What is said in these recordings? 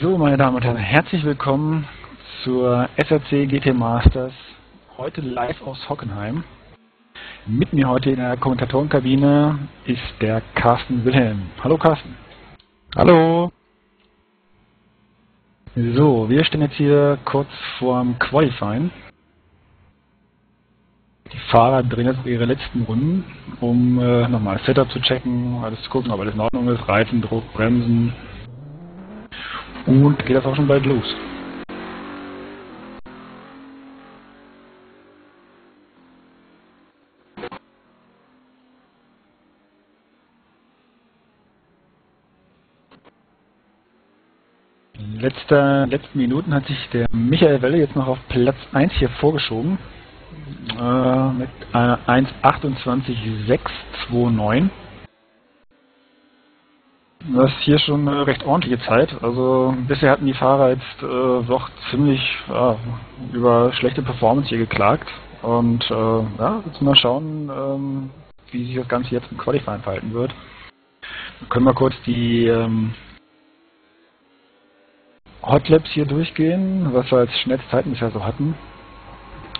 So, meine Damen und Herren, herzlich willkommen zur SRC GT Masters, heute live aus Hockenheim. Mit mir heute in der Kommentatorenkabine ist der Carsten Wilhelm. Hallo Carsten. Hallo. So, wir stehen jetzt hier kurz vorm Qualifying. Die Fahrer drehen jetzt ihre letzten Runden, um äh, nochmal das Setup zu checken, alles zu gucken, ob alles in Ordnung ist, Reifendruck, Bremsen, und geht das auch schon bald los. In letzter, letzten Minuten hat sich der Michael Welle jetzt noch auf Platz 1 hier vorgeschoben. Äh, mit einer 1.28.629. Das ist hier schon eine recht ordentliche Zeit. Also bisher hatten die Fahrer jetzt äh, doch ziemlich ja, über schlechte Performance hier geklagt. Und äh, ja, jetzt mal schauen, ähm, wie sich das Ganze jetzt im Qualifying verhalten wird. Wir können mal kurz die ähm, Hotlaps hier durchgehen, was wir als schnellste Zeiten bisher so hatten.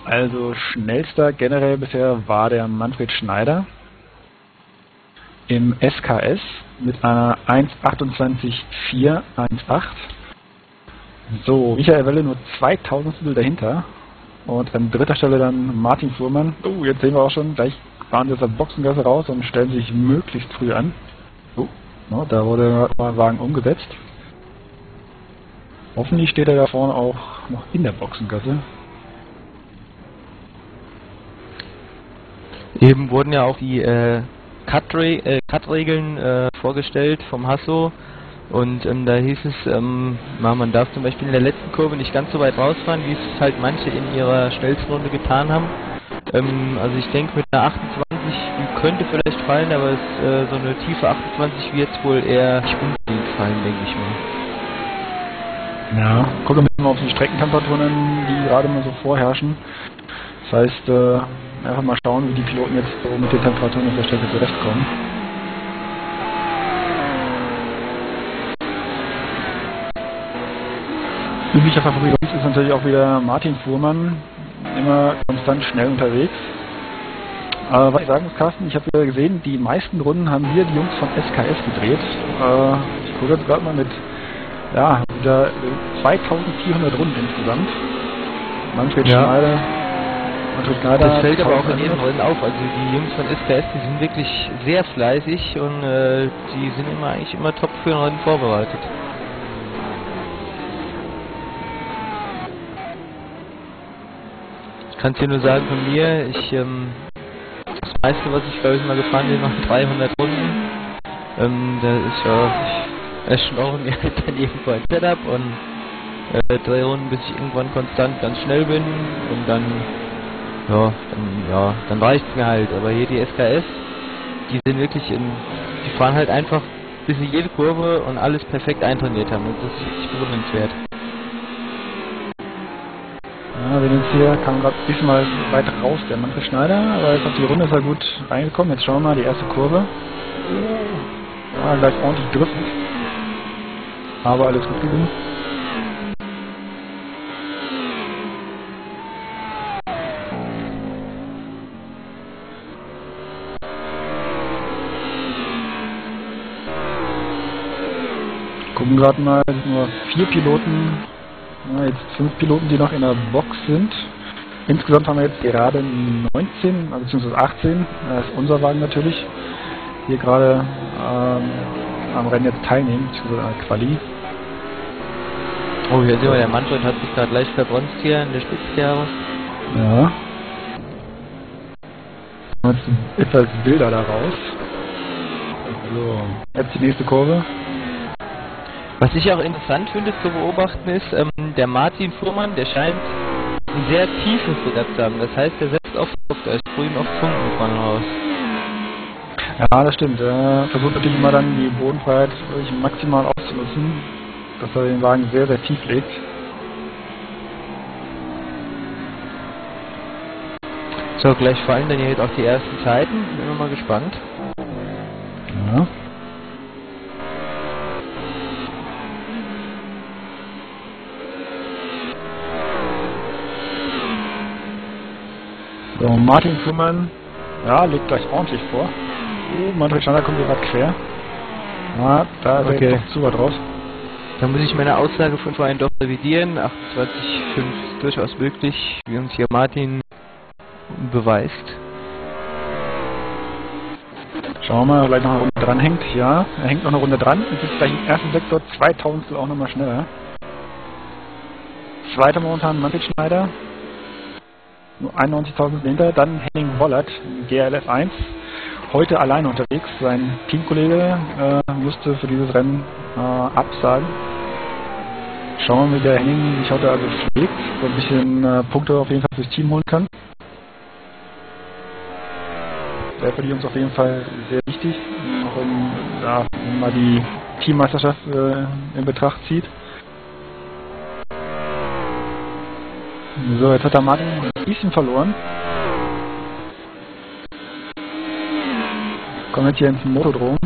Also schnellster generell bisher war der Manfred Schneider im SKS mit einer 1.28.418. So, Michael Welle nur 2000 dahinter. Und an dritter Stelle dann Martin Fuhrmann. Oh, jetzt sehen wir auch schon, gleich fahren sie aus der Boxengasse raus und stellen sich möglichst früh an. Oh, no, da wurde der Wagen umgesetzt. Hoffentlich steht er da vorne auch noch in der Boxengasse. Eben wurden ja auch die äh, äh, Cut-Regeln äh, vorgestellt vom Hasso und ähm, da hieß es, ähm, man darf zum Beispiel in der letzten Kurve nicht ganz so weit rausfahren, wie es halt manche in ihrer schnellsten Runde getan haben. Ähm, also ich denke mit einer 28, die könnte vielleicht fallen, aber es, äh, so eine tiefe 28 wird wohl eher nicht unbedingt fallen, denke ich mal. Ja, gucken wir mal auf die Streckentemperaturen, die gerade mal so vorherrschen. Das heißt, äh, Einfach mal schauen, wie die Piloten jetzt so mit den Temperaturen auf der Strecke zurechtkommen. Üblicher Favorit ist natürlich auch wieder Martin Fuhrmann, immer konstant schnell unterwegs. Aber was ich sagen muss, Carsten, ich habe wieder gesehen, die meisten Runden haben wir, die Jungs von SKS, gedreht. Äh, ich gucke jetzt gerade mal mit, ja, wieder 2400 Runden insgesamt. Manfred ja. Schneider das fällt aber auch in jedem Rollen auf. Also die Jungs von SKS, die sind wirklich sehr fleißig und äh, die sind immer eigentlich immer top für ein Rennen vorbereitet. Ich kann es dir nur sagen von mir, ich ähm, das meiste, was ich glaube ich mal gefahren bin, waren 300 Runden. Ähm, da ist ja ich erschlaue mir dann irgendwo ein Setup und äh, drei Runden, bis ich irgendwann konstant ganz schnell bin und dann ja, dann, ja, dann reicht's mir halt. Aber hier die SKS, die sind wirklich in, die fahren halt einfach bis in jede Kurve und alles perfekt eintrainiert haben. Das ist wirklich bewundernswert. Ja, wir jetzt hier, kam gerade ein bisschen mal weiter raus, der Manfred Schneider, aber jetzt auf die Runde ist er gut reingekommen. Jetzt schauen wir mal, die erste Kurve. Ja, gleich ordentlich driften. Aber alles gut gegangen. Gucken gerade mal, es sind nur vier Piloten, ja, jetzt fünf Piloten, die noch in der Box sind. Insgesamt haben wir jetzt gerade 19, beziehungsweise 18, das ist unser Wagen natürlich, hier gerade ähm, am Rennen jetzt teilnehmen, beziehungsweise an der Quali. Oh, hier sehen wir, der Manfred hat sich gerade leicht verbronzt hier in der Spitze Ja. Jetzt etwas Bilder daraus. So, jetzt die nächste Kurve. Was ich auch interessant finde zu beobachten ist, ähm, der Martin Fuhrmann, der scheint ein sehr tiefes Setup zu haben. Das heißt, er setzt auf Luft, er sprüht auf Funken vorne raus. Ja, das stimmt. Er versucht natürlich immer dann die Bodenfreiheit wirklich maximal auszunutzen, dass er den Wagen sehr, sehr tief legt. So, gleich fallen dann jetzt auch die ersten Zeiten. Bin wir mal gespannt. Ja. Martin Fuhrmann, ja, legt gleich ordentlich vor. Oh, Manfred Schneider kommt gerade quer. Ja, da ist Okay. doch zu weit raus. Da muss ich meine Aussage von vorhin doch revidieren. 28,5 ist durchaus möglich, wie uns hier Martin beweist. Schauen wir mal, vielleicht noch eine Runde dran hängt. Ja, er hängt noch eine Runde dran. Es ist gleich im ersten Sektor 2000 auch nochmal schneller. Zweiter momentan Manfred Schneider. Nur 91.000 hinter. Dann Henning Wollert, GLF 1. Heute alleine unterwegs. Sein Teamkollege äh, musste für dieses Rennen äh, absagen. Schauen wir mal, wie der Henning sich heute also schlägt. So ein bisschen äh, Punkte auf jeden Fall fürs Team holen kann. Wäre für die Jungs auf jeden Fall sehr wichtig, auch wenn, wenn man die Teammeisterschaft äh, in Betracht zieht. So, jetzt hat der Martin bisschen verloren. Kommen jetzt hier ins Motodrom.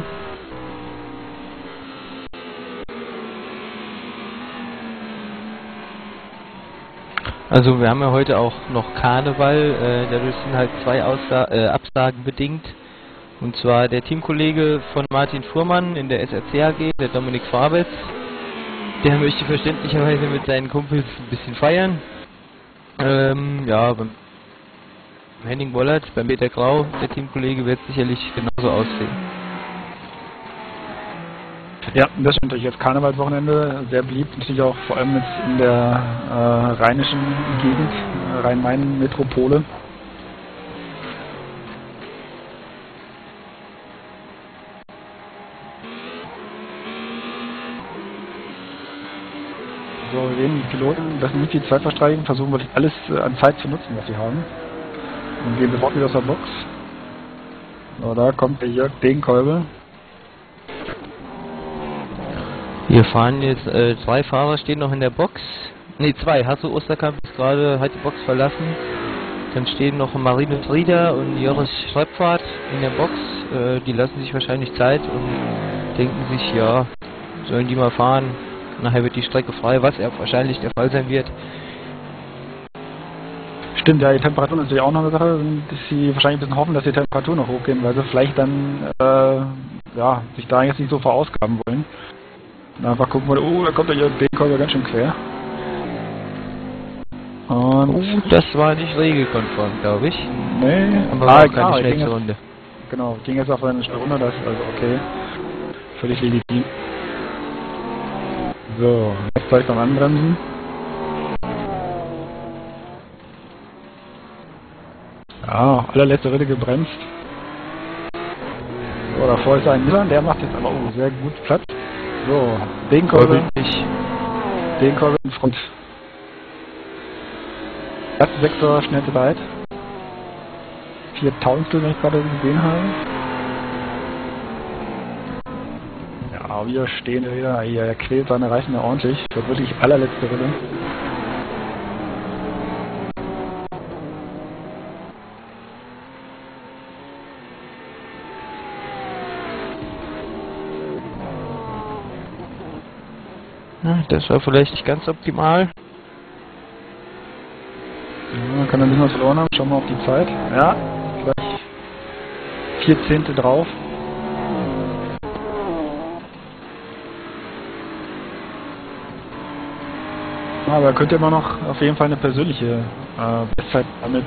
Also wir haben ja heute auch noch Karneval, äh, dadurch sind halt zwei Aussa äh, Absagen bedingt. Und zwar der Teamkollege von Martin Fuhrmann in der SRC AG, der Dominik Fabitz, der möchte verständlicherweise mit seinen Kumpels ein bisschen feiern. Ähm, ja, beim Henning Bollert, beim Peter Grau, der Teamkollege wird sicherlich genauso aussehen. Ja, das natürlich jetzt Karnevalswochenende, sehr beliebt, natürlich auch vor allem jetzt in der äh, rheinischen Gegend, äh, Rhein-Main-Metropole. Piloten, nicht die Zeit verstreichen, versuchen wirklich alles äh, an Zeit zu nutzen, was sie haben. Und gehen sofort wieder aus der Box. So, da kommt der Jörg Degenkolbe. Wir fahren jetzt, äh, zwei Fahrer stehen noch in der Box. Ne, zwei. Hasso Osterkamp ist gerade, hat die Box verlassen. Dann stehen noch Marino Frieder und Joris Schreibfahrt in der Box. Äh, die lassen sich wahrscheinlich Zeit und denken sich, ja, sollen die mal fahren. Nachher wird die Strecke frei, was ja wahrscheinlich der Fall sein wird. Stimmt, ja, die Temperatur ist natürlich auch noch eine Sache, dass sie wahrscheinlich ein bisschen hoffen, dass die Temperaturen noch hochgehen, weil sie vielleicht dann, äh, ja, sich da jetzt nicht so verausgaben wollen. Und einfach gucken wollen, oh, da kommt der Degenkolbe ganz schön quer. Und, Uh, das war nicht regelkonform, glaube ich. nee, Aber ah, war keine ging schnellste jetzt, Runde. genau, ging jetzt auf eine Runde, das ist also okay. Völlig legitim. So, jetzt gleich beim Anbremsen. Ja, allerletzte Ritte gebremst. So, davor ist ein Nissan, der macht jetzt aber oh, sehr gut Platz. So, Degenkolbe, Vorbildlich. Degenkolbe in Front. Erster Sektor, schnellste Zeit. Vier Tausendstel, wenn ich gerade gesehen habe. Ja, wir stehen wieder. Hier, er quält seine Reifen ja ordentlich. Wird wirklich allerletzte. Ja, das war vielleicht nicht ganz optimal. Ja, kann er nicht was verloren haben. Schauen wir auf die Zeit. Ja, gleich vier Zehntel drauf. Aber er könnte immer noch auf jeden Fall eine persönliche äh, Bestzeit damit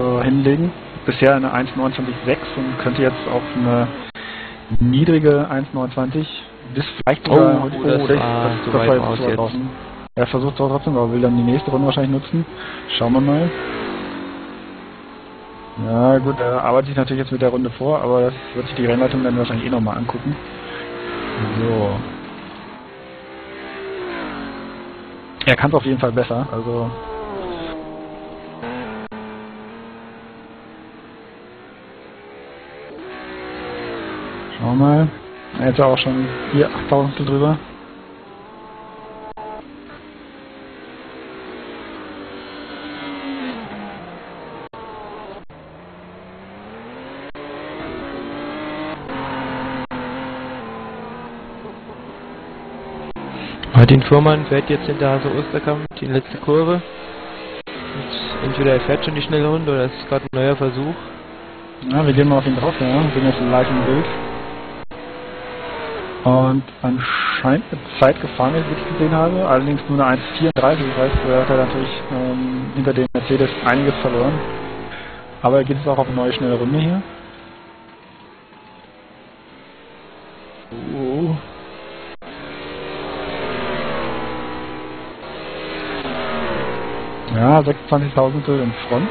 äh, hinlegen. Bisher eine 1,29,6 und könnte jetzt auf eine niedrige 1,29 bis vielleicht sogar Oh, heute das das, war das, das weit war jetzt jetzt. draußen. Er versucht es auch trotzdem, aber will dann die nächste Runde wahrscheinlich nutzen. Schauen wir mal. Ja gut, er arbeitet sich natürlich jetzt mit der Runde vor, aber das wird sich die Rennleitung dann wahrscheinlich eh nochmal angucken. So. Er kann es auf jeden Fall besser, also. Schauen wir mal. Ja auch schon hier 8000 drüber. Martin Fuhrmann fährt jetzt hinter Hase Osterkamp die letzte Kurve. Mit entweder er fährt schon die schnelle Runde oder es ist gerade ein neuer Versuch. Ja, wir gehen mal auf ihn drauf, ja. Wir sind jetzt live im Bild. Und anscheinend eine Zeit gefahren ist, wie ich gesehen habe. Allerdings nur eine 1,34. Das heißt, er hat natürlich ähm, hinter dem Mercedes einiges verloren. Aber er geht jetzt auch auf eine neue schnelle Runde hier. Oh. Ja, 26.000 in Front.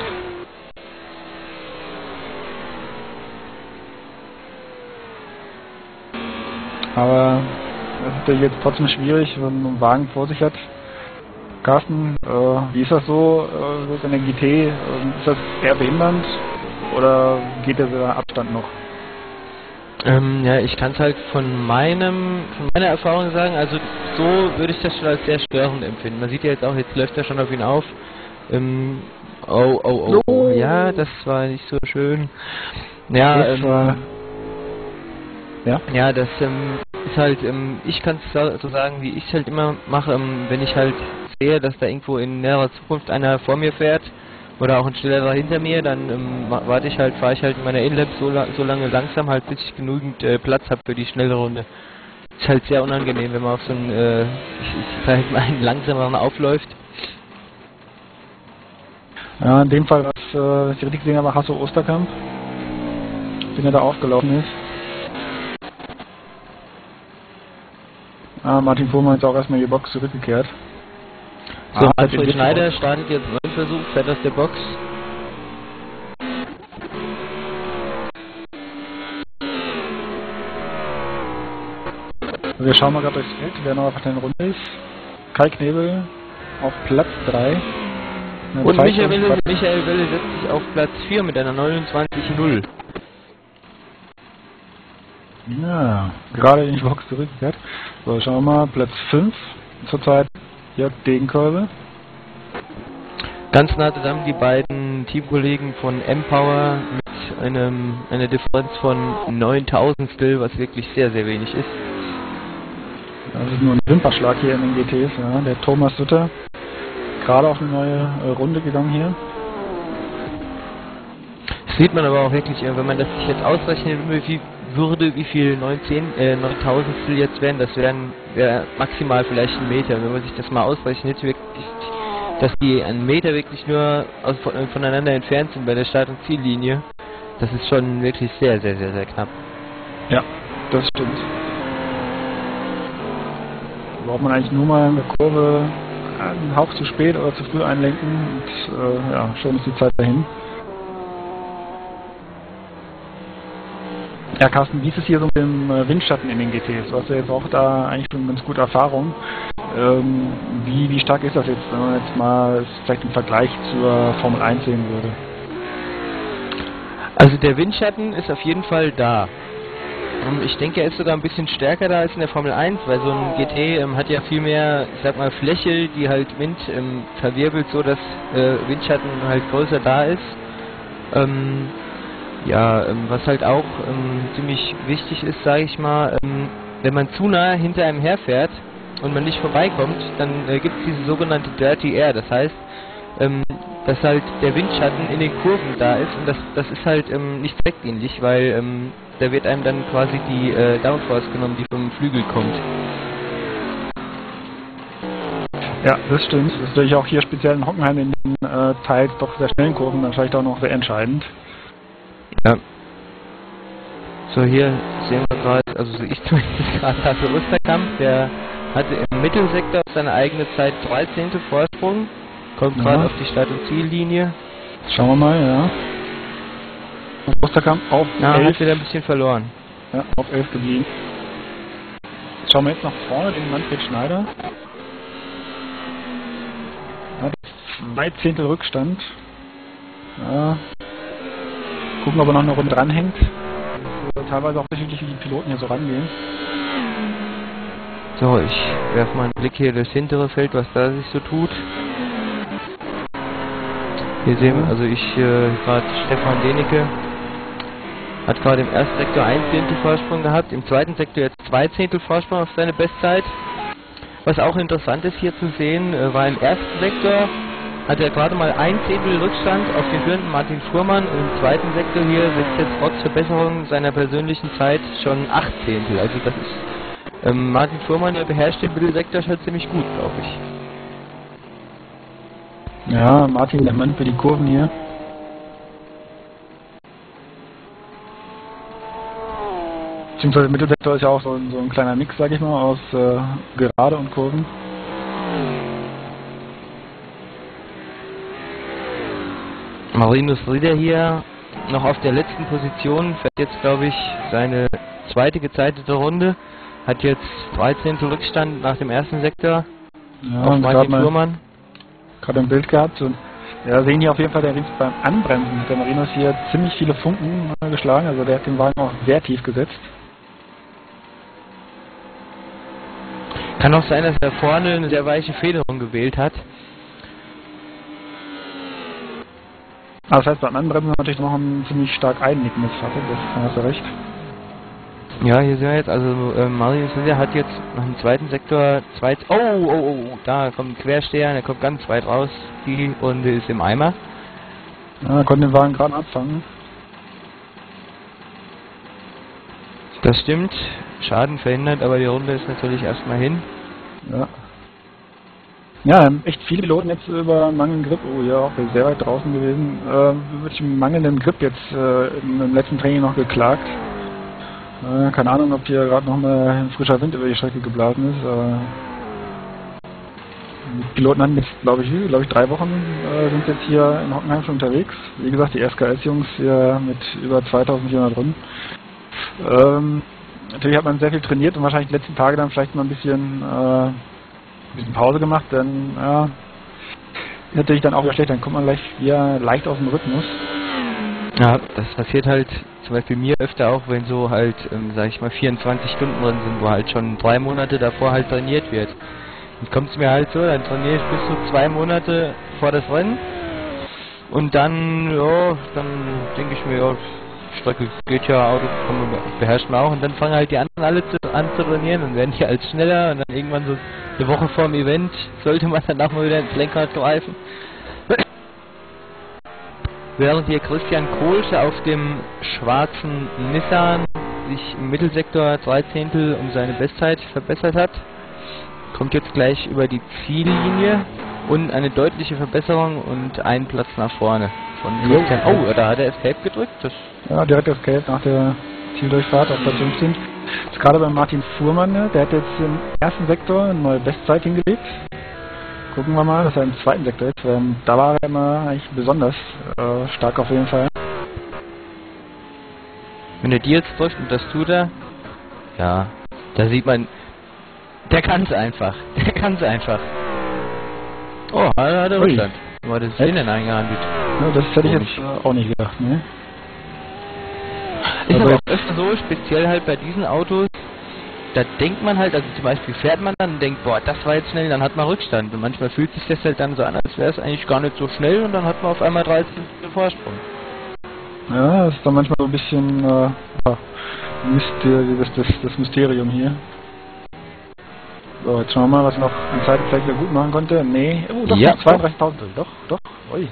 Aber es ist natürlich jetzt trotzdem schwierig, wenn man einen Wagen vor sich hat. Carsten, äh, wie ist das so, äh, in der GT? Äh, ist das eher behindernd oder geht der Abstand noch? Ähm, ja, ich kann es halt von meinem, von meiner Erfahrung sagen, also so würde ich das schon als sehr störend empfinden. Man sieht ja jetzt auch, jetzt läuft er schon auf ihn auf. Ähm, oh, oh, oh, oh, ja, das war nicht so schön. Ja, ähm, war, ja? ja, das ähm, ist halt, ähm, ich kann es so sagen, wie ich es halt immer mache, ähm, wenn ich halt sehe, dass da irgendwo in näherer Zukunft einer vor mir fährt, oder auch ein schnellerer hinter mir, dann ähm, warte ich halt, fahre ich halt in meiner Inlap so, so lange langsam halt, bis ich genügend äh, Platz habe für die schnelle Runde. Ist halt sehr unangenehm, wenn man auf so einen, äh, ich, ich sag mal, einen langsameren aufläuft. Ja, in dem Fall, was äh, ich richtig gesehen habe, Hasso Osterkamp, den er da aufgelaufen ist. Ah, Martin Fuhrmann ist auch erstmal in die Box zurückgekehrt. So, ah, Alfred Schneider startet jetzt neuen Versuch, fährt aus der Box. Wir schauen mal gerade durchs Feld, wer noch auf der Runde ist. Kai Knebel auf Platz 3. Und Michael Welle, Michael Welle setzt sich auf Platz 4 mit einer 29-0. Ja, gerade in die Box zurückgekehrt. So, schauen wir mal, Platz 5 zurzeit Jörg Degenkolbe. Ganz nah zusammen die beiden Teamkollegen von Empower mit einem, einer Differenz von 9000 Still, was wirklich sehr, sehr wenig ist. Das ist nur ein Wimperschlag hier in den GTs. Ja. Der Thomas Sutter gerade auf eine neue äh, Runde gegangen hier. Das sieht man aber auch wirklich, äh, wenn man das sich jetzt ausrechnet, wie würde, wie viel 19, äh, 9000 jetzt wären, das wären wär maximal vielleicht ein Meter. Wenn man sich das mal ausrechnet, wirklich, dass die einen Meter wirklich nur aus, voneinander entfernt sind bei der Start- und Ziellinie, das ist schon wirklich sehr, sehr, sehr, sehr knapp. Ja, das stimmt. Braucht man eigentlich nur mal eine Kurve einen Hauch zu spät oder zu früh einlenken und äh, ja, schon ist die Zeit dahin. Ja, Carsten, wie ist es hier so mit dem äh, Windschatten in den GTs? Du hast ja jetzt auch da eigentlich schon ganz gute Erfahrung. Ähm, wie, wie stark ist das jetzt, wenn man jetzt mal vielleicht im Vergleich zur Formel 1 sehen würde? Also der Windschatten ist auf jeden Fall da. Ähm, ich denke, er ist sogar ein bisschen stärker da als in der Formel 1, weil so ein GT ähm, hat ja viel mehr, ich sag mal, Fläche, die halt Wind ähm, verwirbelt, so dass äh, Windschatten halt größer da ist. Ähm, ja, ähm, was halt auch ähm, ziemlich wichtig ist, sage ich mal, wenn man zu nah hinter einem herfährt und man nicht vorbeikommt, dann äh, gibt es diese sogenannte Dirty Air. Das heißt, ähm, dass halt der Windschatten in den Kurven da ist und das, das ist halt ähm, nicht zweckdienlich, weil ähm, da wird einem dann quasi die äh, Downforce genommen, die vom Flügel kommt. Ja, das stimmt. Das ist natürlich auch hier speziell in Hockenheim in den äh, teils doch sehr schnellen Kurven dann vielleicht auch noch sehr entscheidend. Ja. So, hier sehen wir gerade, also so ich zumindest gerade Hasse Osterkamp, der hatte im Mittelsektor seine eigene Zeit 13. Vorsprung, kommt ja. gerade auf die Start- und Ziellinie. Schauen wir mal, ja. Osterkamp auf ja, 11. hat wieder ein bisschen verloren. Ja, auf 11 geblieben. Schauen wir jetzt nach vorne, den Manfred Schneider. Hat zwei Zehntel Rückstand. Ja, Gucken, ob er noch eine Runde dranhängt. Teilweise auch unterschiedlich, wie die Piloten hier so rangehen. So, ich werfe mal einen Blick hier durchs hintere Feld, was da sich so tut. Hier sehen wir, also ich, äh, gerade Stefan Denecke hat gerade im ersten Sektor ein Zehntel Vorsprung gehabt, im zweiten Sektor jetzt zwei Zehntel Vorsprung auf seine Bestzeit. Was auch interessant ist hier zu sehen, äh, war im ersten Sektor hat er gerade mal ein Zehntel Rückstand auf den führenden Martin Fuhrmann und im zweiten Sektor hier setzt jetzt trotz Verbesserung seiner persönlichen Zeit schon acht Zehntel. Also das ist ähm, Martin Fuhrmann, der beherrscht den Mittelsektor schon ziemlich gut, glaube ich. Ja, Martin, der Mann für die Kurven hier. Beziehungsweise Mittelsektor ist ja auch so ein, so ein kleiner Mix, sag ich mal, aus äh, Gerade und Kurven. Marinus Rieder hier noch auf der letzten Position, fährt jetzt glaube ich seine zweite gezeitete Runde, hat jetzt 13. Rückstand nach dem ersten Sektor Ja, auf Martin Fuhrmann. Gerade im Bild gehabt. Und ja, sehen hier auf jeden Fall, der Rings beim Anbremsen der Marinus hier ziemlich viele Funken äh, geschlagen. Also der hat den Wagen auch sehr tief gesetzt. Kann auch sein, dass er vorne eine sehr weiche Federung gewählt hat. Das heißt, beim Anbremsen natürlich noch ein ziemlich stark einnickendes Fahrzeug, das hast du recht. Ja, hier sehen wir jetzt, also äh, Marius Rieder hat jetzt nach dem zweiten Sektor zwei... Oh, oh, oh, oh, da kommt ein Quersteher, der kommt ganz weit raus. Die Runde ist im Eimer. Ja, er konnte den Wagen gerade abfangen. Das stimmt. Schaden verhindert, aber die Runde ist natürlich erstmal hin. Ja. Ja, echt viele Piloten jetzt über mangelnden Grip, oh ja, auch sehr weit draußen gewesen, äh, dem mangelnden Grip jetzt äh, im letzten Training noch geklagt. Äh, keine Ahnung, ob hier gerade noch mal ein frischer Wind über die Strecke geblasen ist. Äh, die Piloten hatten jetzt, glaube ich, glaube ich, drei Wochen äh, sind jetzt hier in Hockenheim schon unterwegs. Wie gesagt, die SKS-Jungs hier mit über 2400 Runden. Ähm, natürlich hat man sehr viel trainiert und wahrscheinlich die letzten Tage dann vielleicht mal ein bisschen, äh, ein bisschen Pause gemacht, denn ja, natürlich dann auch wieder schlecht, dann kommt man gleich wieder leicht aus dem Rhythmus. Ja, das passiert halt zum Beispiel mir öfter auch, wenn so halt, ähm, sag ich mal, 24 Stunden drin sind, wo halt schon drei Monate davor halt trainiert wird. Jetzt kommt es mir halt so, dann trainiere ich bis zu zwei Monate vor das Rennen und dann, ja, dann denke ich mir, ja, Strecke geht ja, Auto beherrscht man auch und dann fangen halt die anderen alle zu, an zu trainieren und werden hier als schneller und dann irgendwann so eine Woche vor dem Event sollte man dann auch mal wieder ins Lenkrad greifen. Während hier Christian Kohlsch auf dem schwarzen Nissan sich im Mittelsektor drei Zehntel um seine Bestzeit verbessert hat, kommt jetzt gleich über die Ziellinie und eine deutliche Verbesserung und einen Platz nach vorne von. Christian. Oh, da hat er Escape gedrückt. Das Ja, direkt Geld nach der Zieldurchfahrt auf Platz 15. Ist gerade bei Martin Fuhrmann, ne? der hat jetzt im ersten Sektor eine neue Bestzeit hingelegt. Gucken wir mal, dass er im zweiten Sektor ist. Ähm, da war er immer eigentlich besonders äh, stark auf jeden Fall. Wenn er die jetzt drückt und das tut er, ja, da sieht man, der kann es einfach. Der kann es einfach. Oh, da hat er. Rückstand. Er sich den denn eingehandelt? Ja, das hätte ich jetzt äh, auch nicht gedacht. Ne? Ist Aber aber auch öfter so, speziell halt bei diesen Autos, da denkt man halt, also zum Beispiel fährt man dann und denkt, boah, das war jetzt schnell, dann hat man Rückstand. Und manchmal fühlt sich das halt dann so an, als wäre es eigentlich gar nicht so schnell und dann hat man auf einmal 13 Vorsprung. Ja, das ist dann manchmal so ein bisschen äh, das, das, das Mysterium hier. So, jetzt schauen wir mal, was noch an Zeit vielleicht gut machen konnte. Nee, oh, doch, Ja, 32.000. Doch, doch, ui.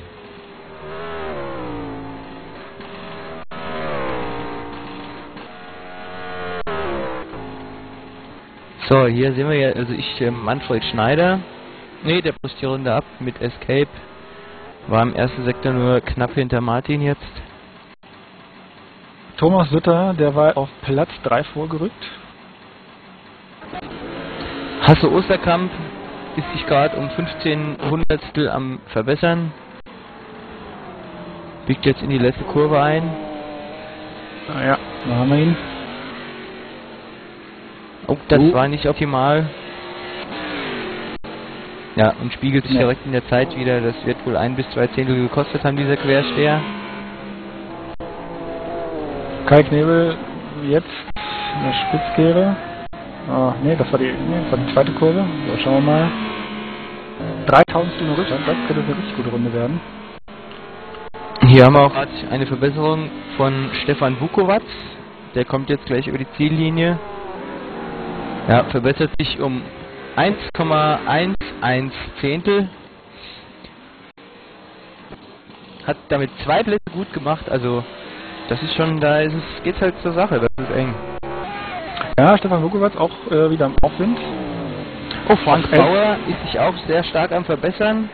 So, hier sehen wir ja, also ich, ähm, Manfred Schneider, nee, der bricht die Runde ab mit Escape, war im ersten Sektor nur knapp hinter Martin jetzt. Thomas Sutter, der war auf Platz 3 vorgerückt. Hasse Osterkamp ist sich gerade um 15 Hundertstel am Verbessern. Biegt jetzt in die letzte Kurve ein. Ah, ja, da haben wir ihn. Oh, das Oh. war nicht optimal. Ja, und spiegelt sich Ja. direkt in der Zeit wieder. Das wird wohl ein bis zwei Zehntel gekostet haben, dieser Quersteher. Kai Knebel jetzt in der Spitzkehre. Ah, nee, das war die, nee, das war die zweite Kurve. So, schauen wir mal. 3000 Stunden Rückstand, das könnte eine richtig gute Runde werden. Hier haben wir auch eine Verbesserung von Stefan Bukowatz. Der kommt jetzt gleich über die Ziellinie. Ja, verbessert sich um 1,11 Zehntel. hat damit zwei Plätze gut gemacht, also das ist schon, da ist es, geht's halt zur Sache, das ist eng. Ja, Stefan Lukowatz auch äh, wieder im Aufwind. Oh, Frank Bauer ist sich auch sehr stark am Verbessern.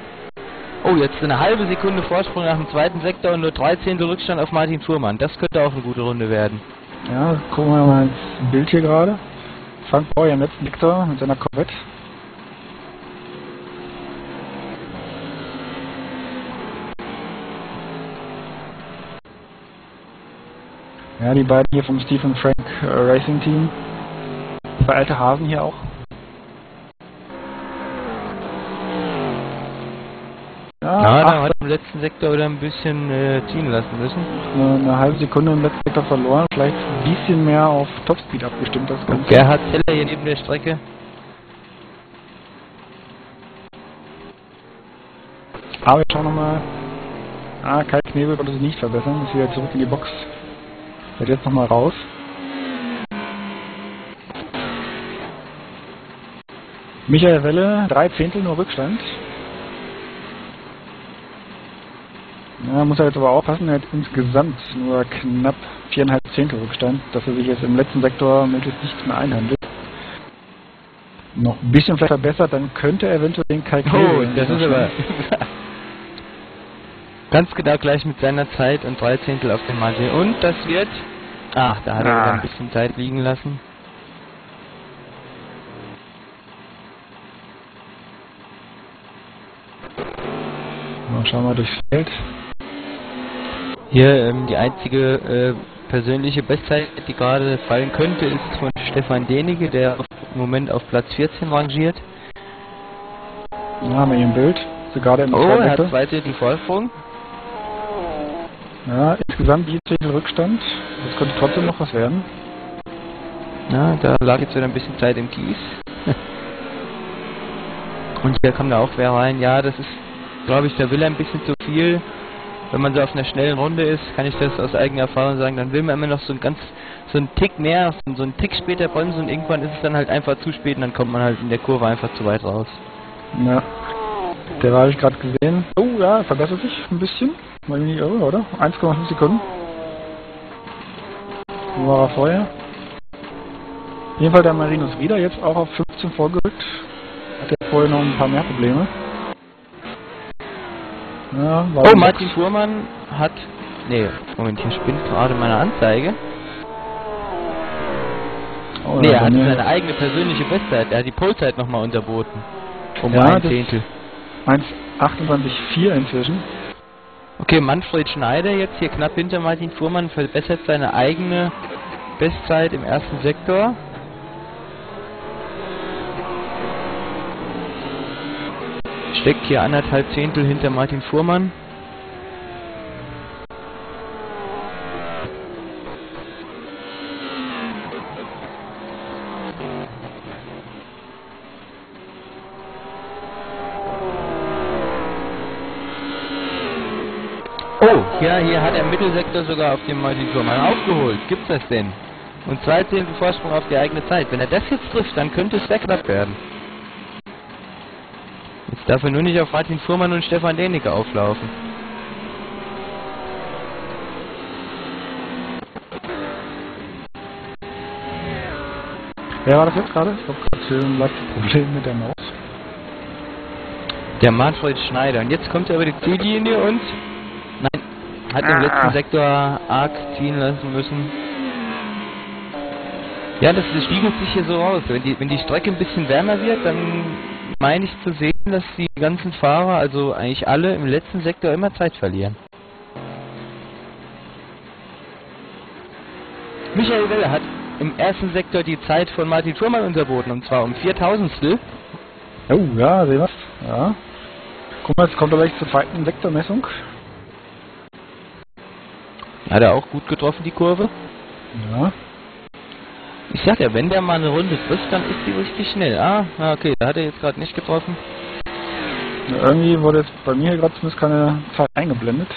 Oh, jetzt eine halbe Sekunde Vorsprung nach dem zweiten Sektor und nur 13. Rückstand auf Martin Fuhrmann. Das könnte auch eine gute Runde werden. Ja, gucken wir mal ins Bild hier gerade. Frank Bauer im letzten Sektor mit seiner Corvette. Ja, die beiden hier vom Stephen Frank äh, Racing Team. Zwei alte Hasen hier auch. Ja, ja da hat im letzten Sektor wieder ein bisschen äh, ziehen lassen müssen. Eine, eine, halbe Sekunde im letzten Sektor verloren, vielleicht ein bisschen mehr auf Topspeed abgestimmt. Das Ganze. Gerhard Zeller hier neben der Strecke. Aber wir schauen nochmal. Ah, Kai Knebel konnte sich nicht verbessern, ist wieder zurück in die Box. Wird jetzt nochmal raus. Michael Welle, drei Zehntel nur Rückstand. Ja, muss er jetzt aber aufpassen, er hat insgesamt nur knapp viereinhalb Zehntel Rückstand, dass er sich jetzt im letzten Sektor möglichst nichts mehr einhandelt. Noch ein bisschen vielleicht verbessert, dann könnte er eventuell den Kai Oh, das ist aber ganz genau gleich mit seiner Zeit und drei Zehntel auf dem Margin. Und das wird... Ach, da hat ah. er ein bisschen Zeit liegen lassen. Mal schauen wir durchs Feld. Hier ähm, die einzige äh, persönliche Bestzeit, die gerade fallen könnte, ist von Stefan Denige, der im Moment auf Platz 14 rangiert. Ja, haben wir hier ein Bild. So gerade im oh, er hat zwei Vollsprung. Ja, insgesamt die Drittel Rückstand. Das könnte trotzdem noch was werden. Ja, da lag jetzt wieder ein bisschen Zeit im Kies. Und hier kommt da auch wer rein. Ja, das ist, glaube ich, da will ein bisschen zu viel wenn man so auf einer schnellen Runde ist, kann ich das aus eigener Erfahrung sagen, dann will man immer noch so ein ganz, so ein Tick mehr, so ein Tick später bremsen und irgendwann ist es dann halt einfach zu spät und dann kommt man halt in der Kurve einfach zu weit raus. Ja. Der war ich gerade gesehen. Oh ja, verbessert sich ein bisschen. Mal nicht irre, oder? 1,5 Sekunden. Wo war er vorher? Auf jeden Fall der Marinus wieder jetzt auch auf 15 vorgerückt. Hat er vorher noch ein paar mehr Probleme. Ja, oh, Martin Fuhrmann hat... Nee, Moment, hier spinnt gerade meine Anzeige. Oh, nee, er hat seine eigene persönliche Bestzeit. Er hat die Polzeit nochmal unterboten. Um ja, ein Zehntel. 1,28,4 inzwischen. Okay, Manfred Schneider jetzt hier knapp hinter Martin Fuhrmann verbessert seine eigene Bestzeit im ersten Sektor. Steckt hier anderthalb Zehntel hinter Martin Fuhrmann. Oh, ja, hier hat er im Mittelsektor sogar auf dem Martin Fuhrmann aufgeholt. Gibt's das denn? Und zwei Zehntel Vorsprung auf die eigene Zeit. Wenn er das jetzt trifft, dann könnte es sehr knapp werden. Er nur nicht auf Martin Fuhrmann und Stefan Denecke auflaufen. Wer war das jetzt gerade? Ich habe gerade ein leichtes Problem mit der Maus. Der Manfred Schneider. Und jetzt kommt er über die Ziellinie und... Nein, hat ah. im letzten Sektor arg ziehen lassen müssen. Ja, das, das spiegelt sich hier so aus. Wenn die, wenn die Strecke ein bisschen wärmer wird, dann meine ich zu sehen, dass die ganzen Fahrer, also eigentlich alle im letzten Sektor immer Zeit verlieren. Michael Weller hat im ersten Sektor die Zeit von Martin Fuhrmann unterboten, und zwar um 4000 Oh, ja, sehen wir Ja. Guck mal, jetzt kommt er gleich zur zweiten Sektormessung. Hat er auch gut getroffen, die Kurve? Ja. Ich sag ja, wenn der mal eine Runde trifft, dann ist die richtig schnell. Ah, okay, da hat er jetzt gerade nicht getroffen. Irgendwie wurde jetzt bei mir gerade zumindest keine Zeit eingeblendet.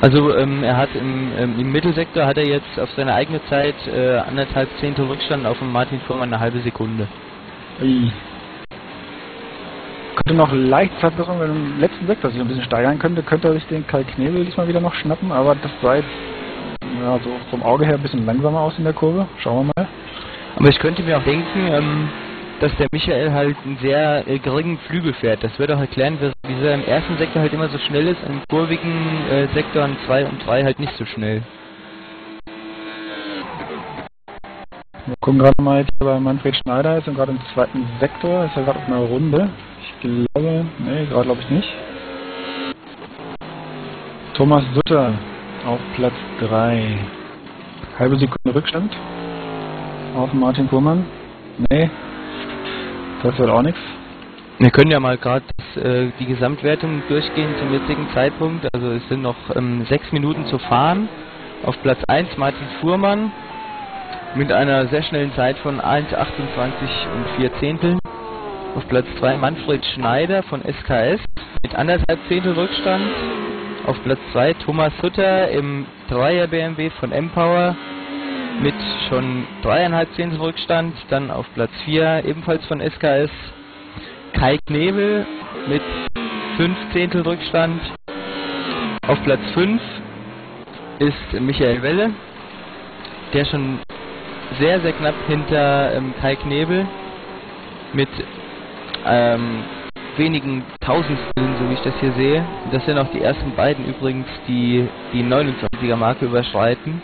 Also ähm, er hat im, ähm, im Mittelsektor hat er jetzt auf seine eigene Zeit äh, anderthalb Zehntel Rückstand auf den Martin Fuhrmann eine halbe Sekunde. Ui. könnte noch leicht Verbesserung im letzten Sektor sich ein bisschen steigern könnte, könnte er sich den Kai Knebel diesmal wieder noch schnappen, aber das sah jetzt ja, so vom Auge her ein bisschen langsamer aus in der Kurve. Schauen wir mal. Aber ich könnte mir auch denken, ähm, dass der Michael halt einen sehr äh, geringen Flügel fährt. Das würde auch erklären, wieso er im ersten Sektor halt immer so schnell ist, im kurvigen äh, Sektor 2 und 3 halt nicht so schnell. Wir gucken gerade mal jetzt bei Manfred Schneider, ist gerade im zweiten Sektor, ist er gerade auf einer Runde. Ich glaube, nee, gerade glaube ich nicht. Thomas Sutter auf Platz 3. Halbe Sekunde Rückstand auf Martin Fuhrmann. Nee, das wird auch nichts. Wir können ja mal gerade äh, die Gesamtwertung durchgehen zum jetzigen Zeitpunkt. Also es sind noch ähm, sechs Minuten zu fahren. Auf Platz 1 Martin Fuhrmann mit einer sehr schnellen Zeit von 1,28 und 4 Zehnteln. Auf Platz 2 Manfred Schneider von SKS mit anderthalb Zehntel Rückstand. Auf Platz 2 Thomas Hutter im 3er BMW von Empower mit schon dreieinhalb Zehntel Rückstand. Dann auf Platz 4 ebenfalls von SKS Kai Knebel mit 5 Zehntel Rückstand. Auf Platz 5 ist Michael Welle, der schon sehr, sehr knapp hinter ähm, Kai Knebel mit ähm, wenigen Tausendsteln, so wie ich das hier sehe. Das sind auch die ersten beiden übrigens, die die 29er Marke überschreiten.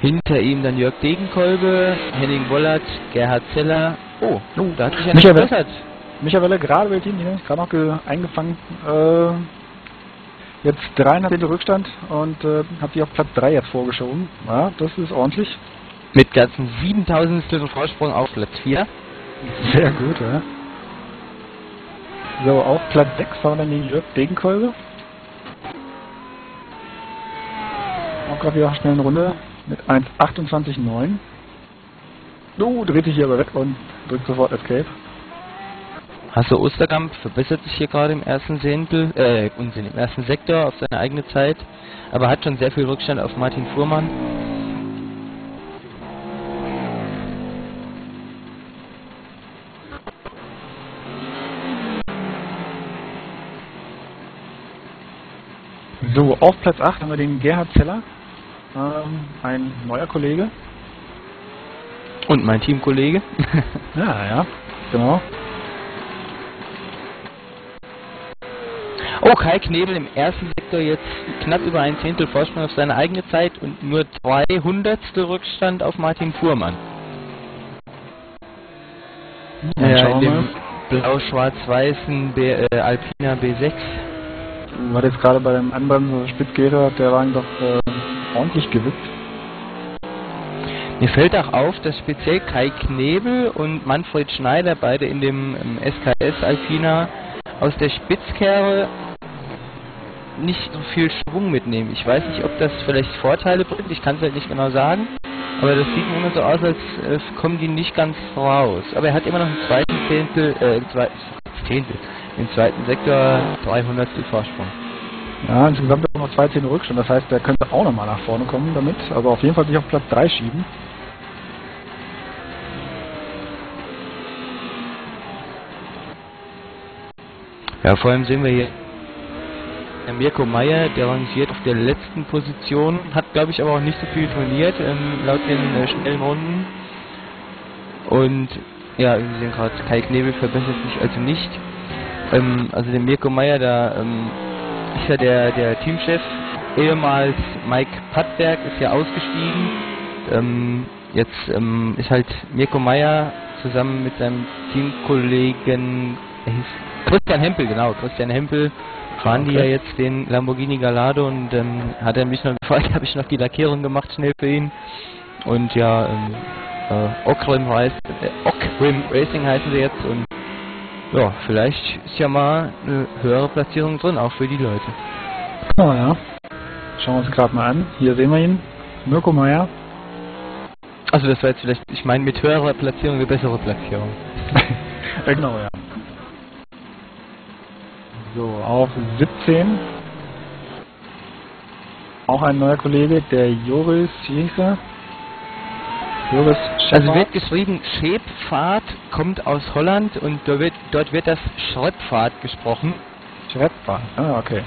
Hinter ihm dann Jörg Degenkolbe, Henning Wollert, Gerhard Zeller. Oh, oh da hat sich einer verbessert. Michael gerade bei Team, die gerade noch eingefangen. Äh, jetzt dreieinhalb Rückstand und äh, hat sich auf Platz 3 jetzt vorgeschoben. Ja, das ist ordentlich. Mit ganzen 7000 Vorsprung auf Platz 4. Sehr gut, ja. So, auf Platz 6 haben wir dann die Jörg Degenkolbe. Auch gerade wieder schnell eine Runde mit 1,28,9. Du, dreht sich hier aber weg und drückt sofort Escape. Hasse Osterkamp verbessert sich hier gerade im ersten Sentel, äh, Unsinn, im ersten Sektor auf seine eigene Zeit, aber hat schon sehr viel Rückstand auf Martin Fuhrmann. So, auf Platz 8 haben wir den Gerhard Zeller, ein neuer Kollege. Und mein Teamkollege. ja, ja, genau. Oh, Kai Knebel im ersten Sektor jetzt knapp über ein Zehntel Vorsprung auf seine eigene Zeit und nur zwei Hundertstel Rückstand auf Martin Fuhrmann. Ja, ja in dem blau-schwarz-weißen äh, Alpina B6. War jetzt gerade bei dem anderen Spitzgeber, der Wagen doch äh, ordentlich gewippt. Mir fällt auch auf, dass speziell Kai Knebel und Manfred Schneider beide in dem SKS Alpina aus der Spitzkehre nicht so viel Schwung mitnehmen. Ich weiß nicht, ob das vielleicht Vorteile bringt, ich kann es halt nicht genau sagen. Aber das sieht immer so aus, als äh, kommen die nicht ganz raus. Aber er hat immer noch einen zweiten Zehntel, äh, im zweiten, Zehntel, im zweiten Sektor 300 Vorsprung. Ja, insgesamt er noch zwei Zehntel Rückstand, das heißt, er könnte auch nochmal nach vorne kommen damit. Also auf jeden Fall sich auf Platz 3 schieben. Ja, vor allem sehen wir hier Mirko Meyer, der rangiert auf der letzten Position, hat glaube ich aber auch nicht so viel trainiert, ähm, laut den äh, schnellen Runden. Und ja, wir sehen gerade, Kai Knebel verbessert sich also nicht. Ähm, also der Mirko Meyer, da ähm, ist ja der, der Teamchef, ehemals Mike Pattberg ist ja ausgestiegen. Ähm, jetzt ähm, ist halt Mirko Meyer zusammen mit seinem Teamkollegen, Christian Hempel, genau, Christian Hempel, fahren okay. die ja jetzt den Lamborghini Gallardo und ähm, hat er mich noch gefragt, habe ich noch die Lackierung gemacht schnell für ihn. Und ja, ähm, äh, Okrim heißt, äh, Okrim Racing heißen sie jetzt und ja, vielleicht ist ja mal eine höhere Platzierung drin, auch für die Leute. Oh ja. Schauen wir uns gerade mal an. Hier sehen wir ihn. Mirko Meyer. Also das war jetzt vielleicht, ich meine mit höherer Platzierung eine bessere Platzierung. genau, ja. So, auf 17. Auch ein neuer Kollege, der Joris, wie hieß er? Joris Also wird geschrieben, Schrebfahrt kommt aus Holland und dort wird, dort wird das Schreppfahrt gesprochen. Schreppfahrt. Ah, okay.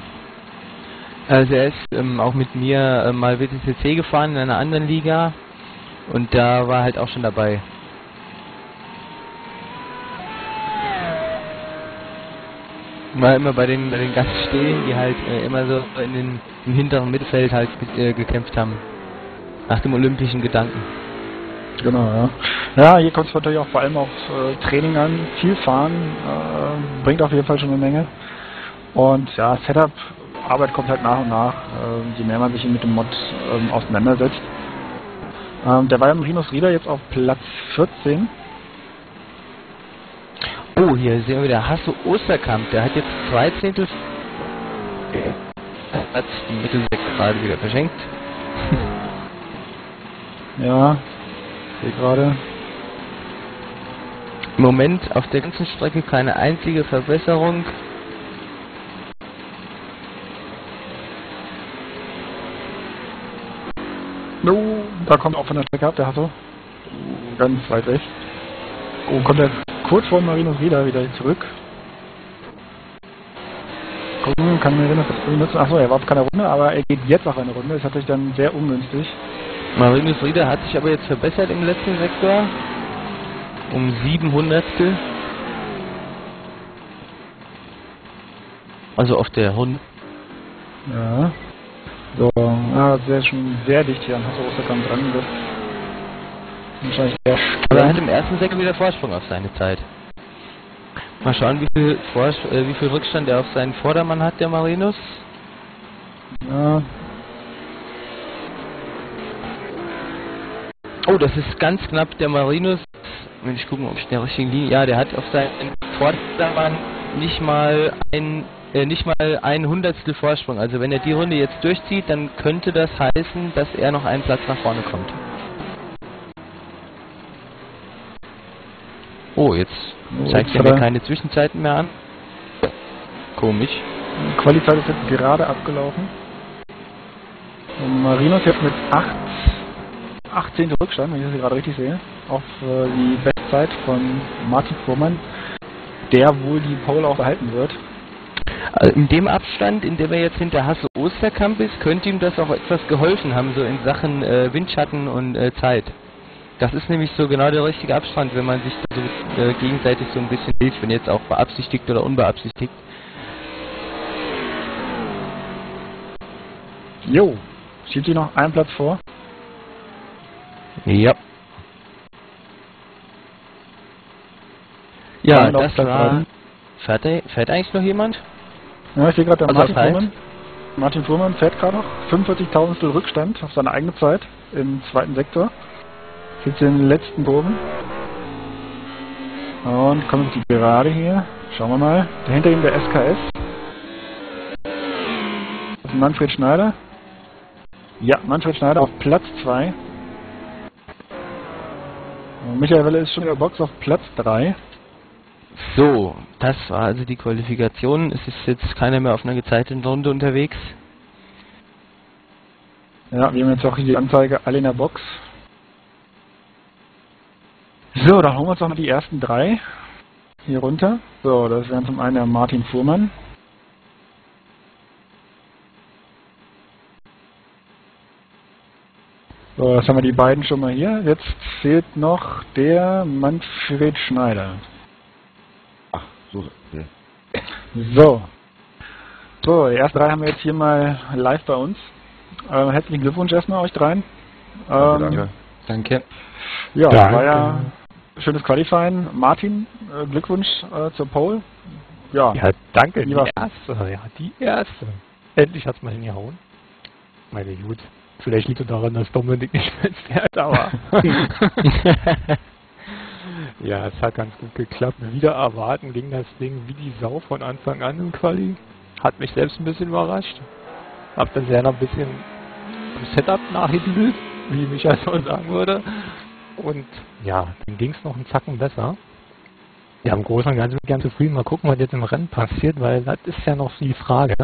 Also er ist ähm, auch mit mir äh, mal WTCC gefahren in einer anderen Liga und da war halt auch schon dabei. War immer bei den, bei den ganz stehen, die halt äh, immer so in den, im hinteren Mittelfeld halt äh, gekämpft haben. Nach dem olympischen Gedanken. Genau, ja. Ja, hier kommt es natürlich auch vor allem auf äh, Training an. Viel fahren äh, bringt auf jeden Fall schon eine Menge. Und ja, Setup, Arbeit kommt halt nach und nach, äh, je mehr man sich mit dem Mod ähm, auseinandersetzt. Ähm, der war im Rinus Rieder jetzt auf Platz 14. Oh, hier sehen wir wieder Hasso Osterkamp. Der hat jetzt zwei Zehntel... Hat die Mittelsek gerade wieder verschenkt. Ja, sehe gerade. Im Moment auf der ganzen Strecke keine einzige Verbesserung. No, da kommt auch von der Strecke ab, der Hasso. Ganz weit weg. Oh, kommt er kurz vor Marinus Rieder wieder zurück. Gucken, kann ich mir erinnern, dass das nutzen. Achso, er war auf keiner Runde, aber er geht jetzt auf eine Runde. Das ist natürlich dann sehr ungünstig. Marinus Rieder hat sich aber jetzt verbessert im letzten Sektor. Um 700. Also auf der Runde. Ja. So, ja, sehr schon sehr dicht hier an Hasso Osterkamp dran. Wahrscheinlich sehr Aber er hat im ersten Sektor wieder Vorsprung auf seine Zeit. Mal schauen, wie viel, Vors äh, wie viel Rückstand er auf seinen Vordermann hat, der Marinus. Ja, Oh, das ist ganz knapp der Marinus. Wenn ich gucken, ob ich in der richtigen Linie. Ja, der hat auf seinen Vordermann nicht mal ein äh, nicht mal ein Hundertstel Vorsprung. Also wenn er die Runde jetzt durchzieht, dann könnte das heißen, dass er noch einen Platz nach vorne kommt. Oh, jetzt zeigt er mir keine Zwischenzeiten mehr an. Komisch. die Qualizeit ist jetzt gerade abgelaufen. Und Marinus jetzt mit 8, 18 Rückstand, wenn ich das gerade richtig sehe, auf äh, die Bestzeit von Martin Fuhrmann, der wohl die Pole auch behalten wird. Also in dem Abstand, in dem er jetzt hinter Hasse Osterkamp ist, könnte ihm das auch etwas geholfen haben, so in Sachen äh, Windschatten und äh, Zeit. Das ist nämlich so genau der richtige Abstand, wenn man sich so äh, gegenseitig so ein bisschen hilft, wenn jetzt auch beabsichtigt oder unbeabsichtigt. Jo, schiebt sich noch einen Platz vor. Ja. Ja, noch das war... Fährt, fährt eigentlich noch jemand? Ja, ich sehe gerade, Also Martin? Fuhrmann. Martin Fuhrmann fährt gerade noch 45.000 Rückstand auf seine eigene Zeit im zweiten Sektor. Jetzt in den letzten Kurven. Und kommt jetzt die Gerade hier. Schauen wir mal. Dahinter ihm der SKS. Manfred Schneider. Ja, Manfred Schneider auf Platz 2. Michael Welle ist schon in der Box auf Platz 3. So, das war also die Qualifikation. Es ist jetzt keiner mehr auf einer gezeiteten Runde unterwegs. Ja, wir haben jetzt auch hier die Anzeige alle in der Box. So, dann holen wir uns noch mal die ersten drei hier runter. So, das wären zum einen der Martin Fuhrmann. So, das haben wir die beiden schon mal hier. Jetzt fehlt noch der Manfred Schneider. Ach, so. Okay. So. So, die ersten drei haben wir jetzt hier mal live bei uns. Äh, herzlichen Glückwunsch erstmal euch dreien. Danke, Ähm, danke. Danke. Ja, Danke. war ja schönes Qualifying. Martin, äh, Glückwunsch äh, zur Pole. Ja, Ja, danke. Die erste, ja, die erste. Endlich hat's mal hingehauen. Meine gut. Vielleicht liegt es daran, dass Dominik nicht mehr fährt, aber ja, es hat ganz gut geklappt. Wieder erwarten ging das Ding wie die Sau von Anfang an im Quali. Hat mich selbst ein bisschen überrascht. Hab dann sehr noch ein bisschen Setup nachgedüdelt, wie Michael so sagen würde. Und ja, dann ging es noch einen Zacken besser. Ja, im Großen und Ganzen bin ich ganz zufrieden. Mal gucken, was jetzt im Rennen passiert, weil das ist ja noch die Frage.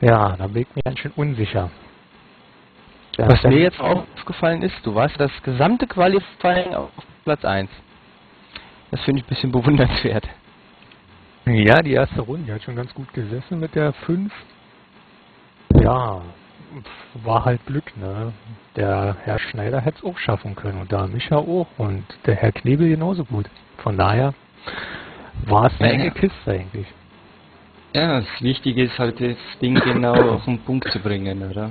Ja, da bin ich mir ganz schön unsicher. Ja, Was mir jetzt aufgefallen ist, du warst das gesamte Qualifying auf Platz 1. Das finde ich ein bisschen bewundernswert. Ja, die erste Runde, die hat schon ganz gut gesessen mit der 5. Ja, war halt Glück, ne? Der Herr Schneider hätte es auch schaffen können und da Micha auch und der Herr Knebel genauso gut. Von daher war es eine Ja, enge ja. Kiste eigentlich. Ja, das Wichtige ist halt, das Ding genau auf den Punkt zu bringen, oder?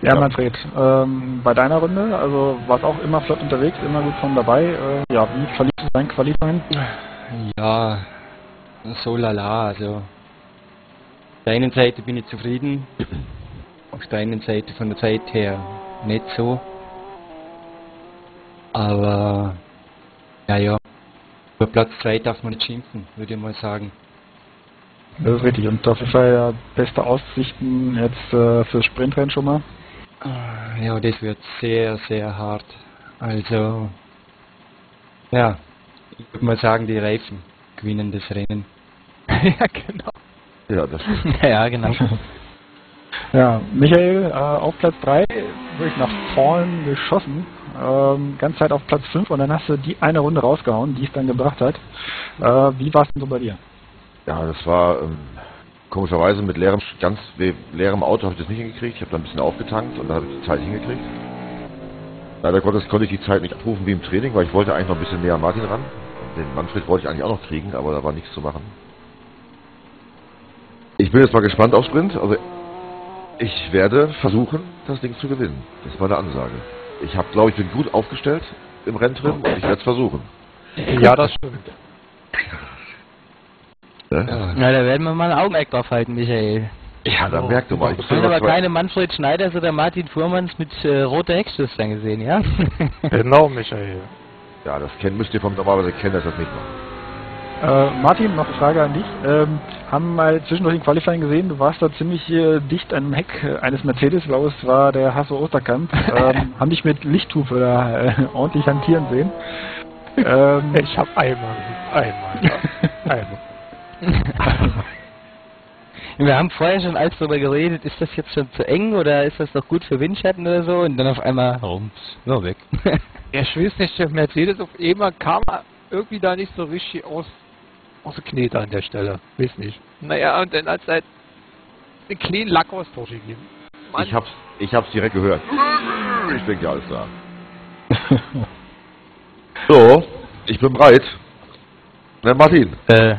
Ja, Manfred, ähm, bei deiner Runde, also warst auch immer flott unterwegs, immer gut von dabei. Äh, ja, wie verlief es dein Qualifying? Ja, so lala, also. Auf der einen Seite bin ich zufrieden, auf der einen Seite von der Zeit her nicht so. Aber, naja, über Platz 3 darf man nicht schimpfen, würde ich mal sagen. Das ist richtig. Und auf jeden Fall ja, beste Aussichten jetzt äh, fürs Sprintrennen schon mal. Ah, Ja, das wird sehr, sehr hart. Also, ja, ich würde mal sagen, die Reifen gewinnen das Rennen. ja, genau. Ja, das stimmt. ja, genau. Ja, Michael äh, auf Platz 3, wirklich nach vorn geschossen. Ähm, ganz Zeit auf Platz 5 und dann hast du die eine Runde rausgehauen, die es dann gebracht hat. Äh, wie war es denn so bei dir? Ja, das war ähm, komischerweise mit leerem, ganz leerem Auto habe ich das nicht hingekriegt. Ich habe da ein bisschen aufgetankt und da habe ich die Zeit hingekriegt. Leider Gottes konnte ich die Zeit nicht abrufen wie im Training, weil ich wollte eigentlich noch ein bisschen näher an Martin ran. Den Manfred wollte ich eigentlich auch noch kriegen, aber da war nichts zu machen. Ich bin jetzt mal gespannt auf Sprint. Also ich werde versuchen, das Ding zu gewinnen. Das ist meine Ansage. Ich habe, glaube ich, bin gut aufgestellt im Renntrim und ich werde es versuchen. Ja, das stimmt. Ne? Ja, Na, da werden wir mal ein Augenmerk drauf halten, Michael. Ja, da merkt du mal. Ich nur aber keine Manfred Schneiders oder Martin Fuhrmanns mit äh, roter Heckschlüsseln gesehen, ja? Genau, Michael. Ja, das kennen, müsst ihr vom normalerweise kennen, dass das nicht machen. Äh, Martin, noch eine Frage an dich. Ähm, haben mal zwischendurch im Qualifying gesehen, du warst da ziemlich äh, dicht an dem Heck äh, eines Mercedes, ich glaube es war der Hasso Osterkamp. Ähm, haben dich mit Lichthufe da äh, ordentlich hantieren sehen. Ähm, Ich habe einmal, einmal, ja. einmal. Wir haben vorher schon alles darüber geredet, ist das jetzt schon zu eng oder ist das doch gut für Windschatten oder so? Und dann auf einmal, rums, nur weg. Ja, ich weiß nicht, der Mercedes auf einmal kam er irgendwie da nicht so richtig aus, aus der Knete an der Stelle. Weiß nicht. Naja, und dann hat es halt einen kleinen Lackaustausch gegeben. Mann, Ich hab's, ich hab's direkt gehört. Ich denke, ja, alles klar. So, ich bin bereit. Na, Martin, äh,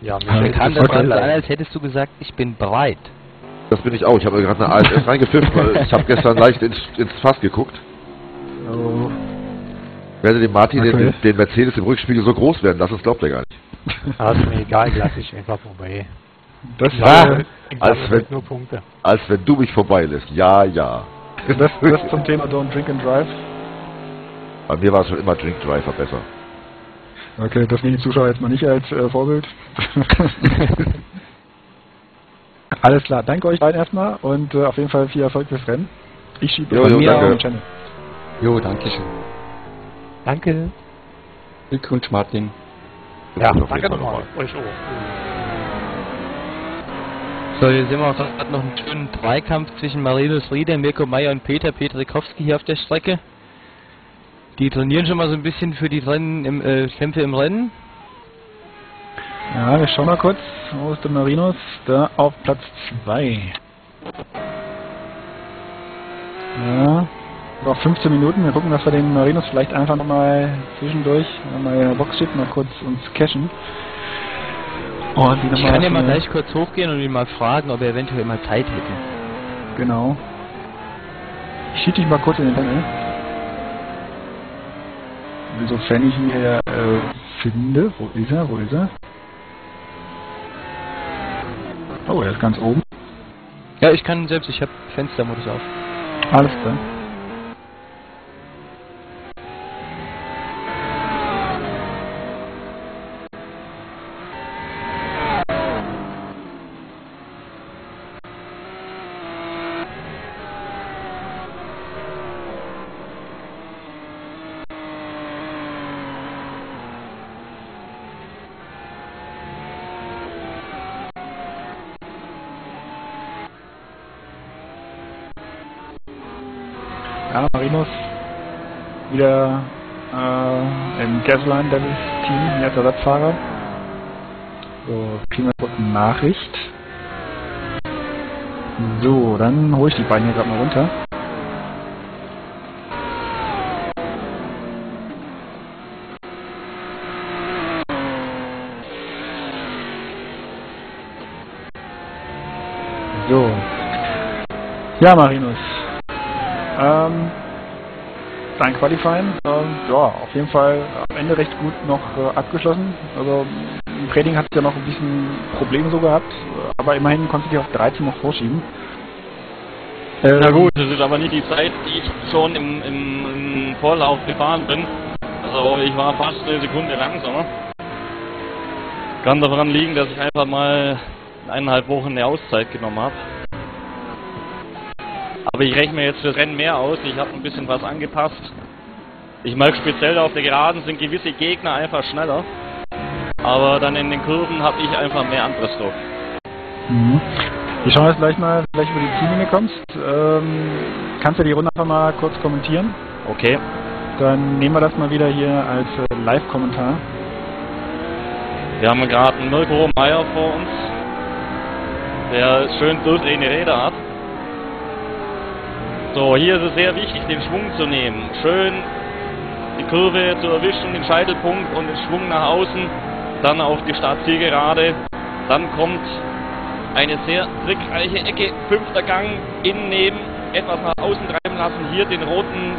ja, mir Michael, kam das das war gerade so an, als hättest du gesagt, ich bin bereit. das bin ich auch. Ich habe gerade eine ASS reingepfiffen, weil ich habe gestern leicht ins, ins Fass geguckt. oh, Werde dem Martin den, Okay. den, den Mercedes im Rückspiegel so groß werden, das ist glaubt er gar nicht. Ah, ist mir egal, lasse ich einfach vorbei. das, ich als wenn- nur Punkte. Als wenn du mich vorbeilässt. Ja, ja. das, das zum Thema Don't Drink and Drive. Bei mir war es schon immer Drink Driver besser. Okay, das nehmen die Zuschauer jetzt mal nicht als äh, Vorbild. Alles klar, danke euch beiden erstmal und äh, auf jeden Fall viel Erfolg fürs Rennen. Ich schiebe Jo, jo, mir danke. auf den Channel. jo, danke schön. Danke. Glückwunsch, Martin. Ja, jeden danke nochmal. Euch auch. So, hier sehen wir auch gerade noch einen schönen Dreikampf zwischen Marinus Riede, Mirko Meyer und Peter Petrikowski hier auf der Strecke. Die trainieren schon mal so ein bisschen für die Rennen im, äh, Kämpfe im Rennen. Ja, wir schauen mal kurz. Wo ist der Marinos? Da auf Platz 2. Ja, noch 15 Minuten. Wir gucken, dass wir den Marinos vielleicht einfach nochmal zwischendurch, wenn mal in der Box steht, mal kurz uns cashen. Und die Ich kann ja mal gleich kurz hochgehen und ihn mal fragen, ob er eventuell mal Zeit hätte. Genau. Ich schieb dich mal kurz in den Panel. Sofern ich ihn hier äh, finde. Wo ist er? Wo ist er? Oh, er ist ganz oben. Ja, ich kann selbst, ich habe Fenstermodus auf. Alles klar. Im Gasoline Devils Team, als Ersatzfahrer. So, eine Nachricht. So, dann hole ich die beiden hier gerade mal runter. So. Ja, Marinus. Ähm, dein Qualifying, ähm, ja, auf jeden Fall Ende recht gut noch äh, abgeschlossen. Also im Training hat es ja noch ein bisschen Probleme so gehabt, aber immerhin konntest du dich auf 13 noch vorschieben. Ähm, Na gut, das ist aber nicht die Zeit, die ich schon im, im, im Vorlauf gefahren bin. Also ich war fast eine Sekunde langsamer. Kann daran liegen, dass ich einfach mal eineinhalb Wochen eine Auszeit genommen habe. Aber ich rechne mir jetzt das Rennen mehr aus. Ich habe ein bisschen was angepasst. Ich merke speziell auf der Geraden sind gewisse Gegner einfach schneller. Aber dann in den Kurven habe ich einfach mehr Anpressdruck. Mhm. Wir schauen jetzt gleich mal, gleich über die Ziellinie kommst. Ähm, kannst du die Runde einfach mal kurz kommentieren? Okay. Dann nehmen wir das mal wieder hier als äh, Live-Kommentar. Wir haben gerade einen Mirko Meyer vor uns, der schön durchdrehende Räder hat. So, hier ist es sehr wichtig, den Schwung zu nehmen. Schön die Kurve zu erwischen, den Scheitelpunkt und den Schwung nach außen, dann auf die Startzielgerade. Dann kommt eine sehr trickreiche Ecke, fünfter Gang, innen neben, etwas nach außen treiben lassen, hier den roten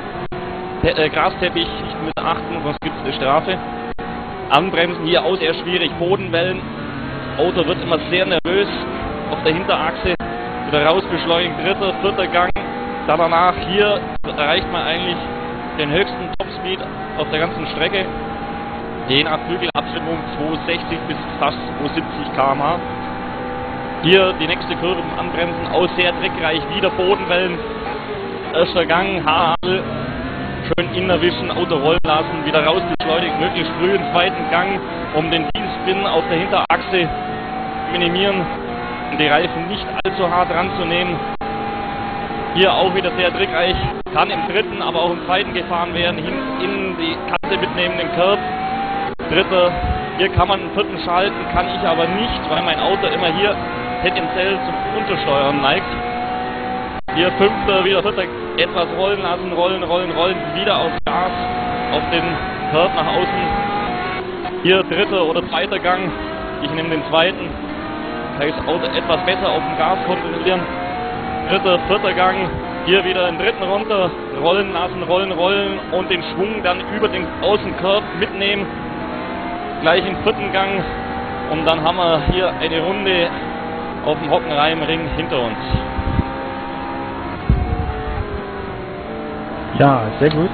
Te äh, Grasteppich nicht mit achten, sonst gibt es eine Strafe. Anbremsen hier auch sehr schwierig, Bodenwellen, Auto wird immer sehr nervös auf der Hinterachse, wieder raus beschleunigt, dritter, vierter Gang, dann danach hier erreicht man eigentlich den höchsten Topspeed auf der ganzen Strecke, je nach Flügelabstimmung 260 bis fast 270 km/h. Hier die nächste Kurve anbremsen, auch sehr dreckreich, wieder Bodenwellen. Erster Gang, Haarhagel, schön innerwischen, Auto rollen lassen, wieder raus beschleunigt, möglichst früh im zweiten Gang, um den Dienstspin auf der Hinterachse minimieren und die Reifen nicht allzu hart ranzunehmen. Hier auch wieder sehr trickreich, kann im dritten, aber auch im zweiten gefahren werden, hin in die Kante mitnehmen, den Curb. Dritter, hier kann man einen vierten schalten, kann ich aber nicht, weil mein Auto immer hier tendenziell zum Untersteuern neigt. Hier fünfter, wieder vierter, etwas rollen lassen, rollen, rollen, rollen, wieder auf Gas, auf den Curb nach außen. Hier dritter oder zweiter Gang, ich nehme den zweiten, kann ich das Auto etwas besser auf dem Gas kontrollieren. Dritter, vierter Gang, hier wieder den dritten runter, rollen lassen, rollen, rollen und den Schwung dann über den Außencurve mitnehmen. Gleich im vierten Gang und dann haben wir hier eine Runde auf dem Hockenheimring hinter uns. Ja, sehr gut.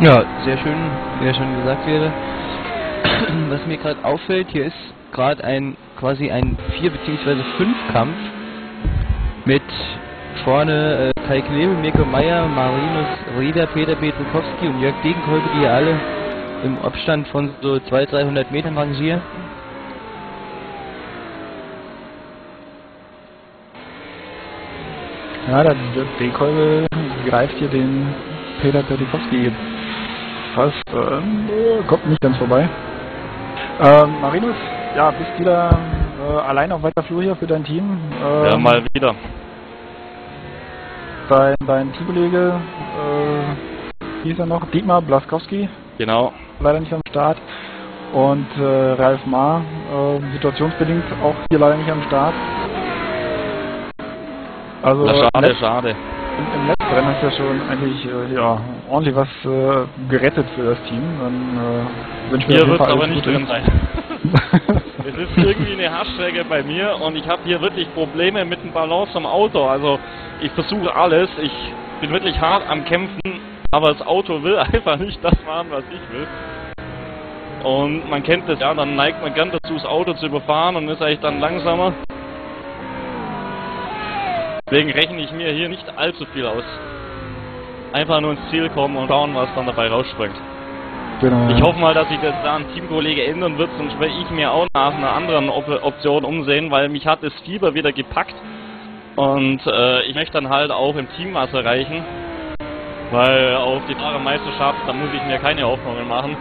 Ja, sehr schön, wie ja schon gesagt wäre. Was mir gerade auffällt, hier ist gerade ein quasi ein 4 bzw. 5 Kampf mit vorne äh, Kai Knebel, Mirko Meyer, Marinus Rieder, Peter Petrukowski und Jörg Degenkolbe, die hier alle im Abstand von so 200-300 Metern rangieren. Ja, der D-Kolbe greift hier den Peter Petrikowski fast, äh, kommt nicht ganz vorbei. Ähm, Marinus, ja, bist wieder äh, allein auf weiter Flur hier für dein Team. Ähm, Ja, mal wieder. Dein, dein Teamkollege, äh, wie ist er noch? Dietmar Blaskowski, Genau. leider nicht am Start. Und äh, Ralf Ma, äh, situationsbedingt auch hier leider nicht am Start. Also Na, schade, letzt- schade. im, im letzten Rennen hast du ja schon eigentlich äh, ja, ordentlich was äh, gerettet für das Team. Dann wünschen wir Fall aber nicht drin sein. Es ist irgendwie eine Hassstrecke bei mir und ich habe hier wirklich Probleme mit dem Balance am Auto. Also ich versuche alles, ich bin wirklich hart am Kämpfen, aber das Auto will einfach nicht das machen, was ich will. Und man kennt das ja, dann neigt man gern dazu, das Auto zu überfahren und ist eigentlich dann langsamer. Deswegen rechne ich mir hier nicht allzu viel aus. Einfach nur ins Ziel kommen und schauen, was dann dabei rausspringt. Genau. Ich hoffe mal, dass sich das da ein Teamkollege ändern wird, sonst werde ich mir auch nach einer anderen Op Option umsehen, weil mich hat das Fieber wieder gepackt. Und äh, ich möchte dann halt auch im Team was erreichen. Weil auf die Fahrermeisterschaft, da muss ich mir keine Hoffnungen machen.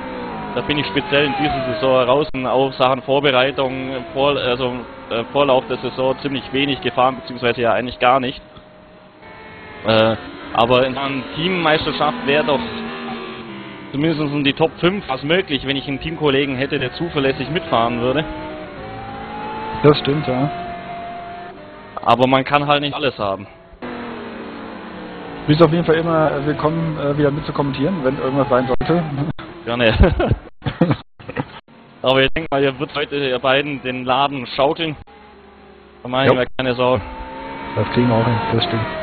Da bin ich speziell in dieser Saison heraus und auch Sachen Vorbereitung, vor, also äh, Vorlauf der Saison ziemlich wenig gefahren, beziehungsweise ja eigentlich gar nicht. Äh, aber in einer Teammeisterschaft wäre doch zumindest in die Top 5 was möglich, wenn ich einen Teamkollegen hätte, der zuverlässig mitfahren würde. Das stimmt, ja. Aber man kann halt nicht alles haben. Du bist auf jeden Fall immer äh, willkommen, äh, wieder mit zu kommentieren, wenn irgendwas sein sollte. Gerne. Aber ich denke mal, ihr wird heute ihr beiden den Laden schaukeln. Da mache ich mir keine Sorgen. Das kriegen wir auch hin, das stimmt.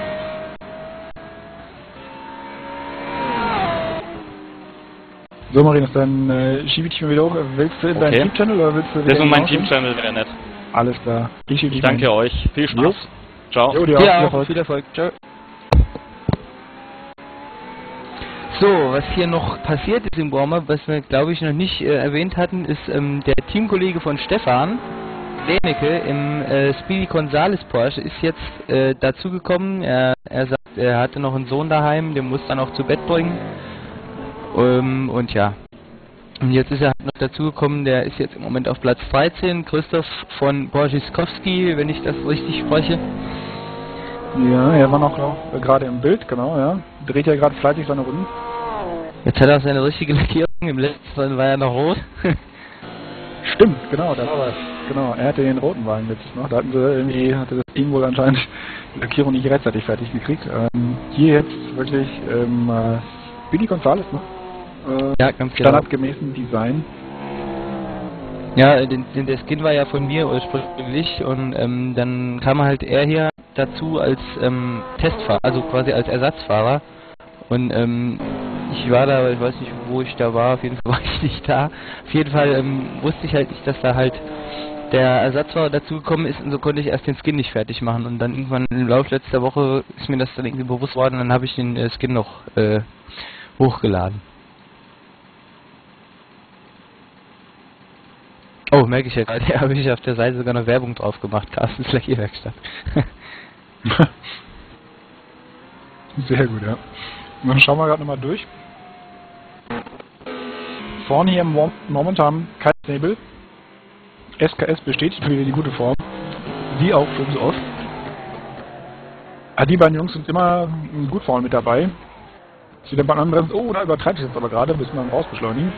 So, Marinus, dann äh, schiebe ich dich mal wieder hoch. Willst du in deinen Okay. Team-Channel oder willst du Das wieder ist mein? Team-Channel wäre nett. Alles klar. Ich schiebe Ich danke euch. Viel Spaß. Jo. Ciao. Jo, dir auch. Ja, Viel Erfolg. viel Erfolg. Ciao. So, was hier noch passiert ist im Warm-Up, was wir glaube ich noch nicht äh, erwähnt hatten, ist ähm, der Teamkollege von Stefan, Leneke im äh, Speedy Gonzales Porsche, ist jetzt äh, dazugekommen. Er, er sagt, er hatte noch einen Sohn daheim, den muss dann auch zu Bett bringen. Ähm, und ja. Und jetzt ist er halt noch dazugekommen, der ist jetzt im Moment auf Platz 13, Christoph von Borziskowski, wenn ich das richtig spreche. Ja, er war noch noch, äh, gerade im Bild, genau, ja. Dreht ja gerade fleißig seine Runden. Jetzt hat er seine richtige Lackierung, im letzten war er noch rot. Stimmt, genau, da war. Genau, er hatte den roten Wagen letztes noch. Da hatten sie irgendwie, hatte das Team wohl anscheinend die Lackierung nicht rechtzeitig fertig gekriegt. Ähm, hier jetzt wirklich ähm, äh, Billy Gonzales, ne? Äh, ja, ganz genau. standardgemäßen Design. Ja, den, den, der Skin war ja von mir ursprünglich und ähm, dann kam halt er hier dazu als ähm, Testfahrer, also quasi als Ersatzfahrer. Und ähm, ich war da, ich weiß nicht, wo ich da war, auf jeden Fall war ich nicht da. Auf jeden Fall ähm, wusste ich halt nicht, dass da halt der Ersatzfahrer dazugekommen ist und so konnte ich erst den Skin nicht fertig machen. Und dann irgendwann im Laufe letzter Woche ist mir das dann irgendwie bewusst worden und dann habe ich den äh, Skin noch äh, hochgeladen. Oh, merke ich ja gerade, da habe ich auf der Seite sogar noch Werbung drauf gemacht, Carstens Lackierwerkstatt. Sehr gut, ja. Dann schauen wir gerade nochmal durch. Vorne hier im Mom- momentan kein Nebel. SKS bestätigt wieder die gute Form. Wie auch für uns oft. Ah, die beiden Jungs sind immer mm, gut vorne mit dabei. Jetzt wieder bei anderen, oh, da übertreibt es jetzt aber gerade, müssen wir rausbeschleunigen.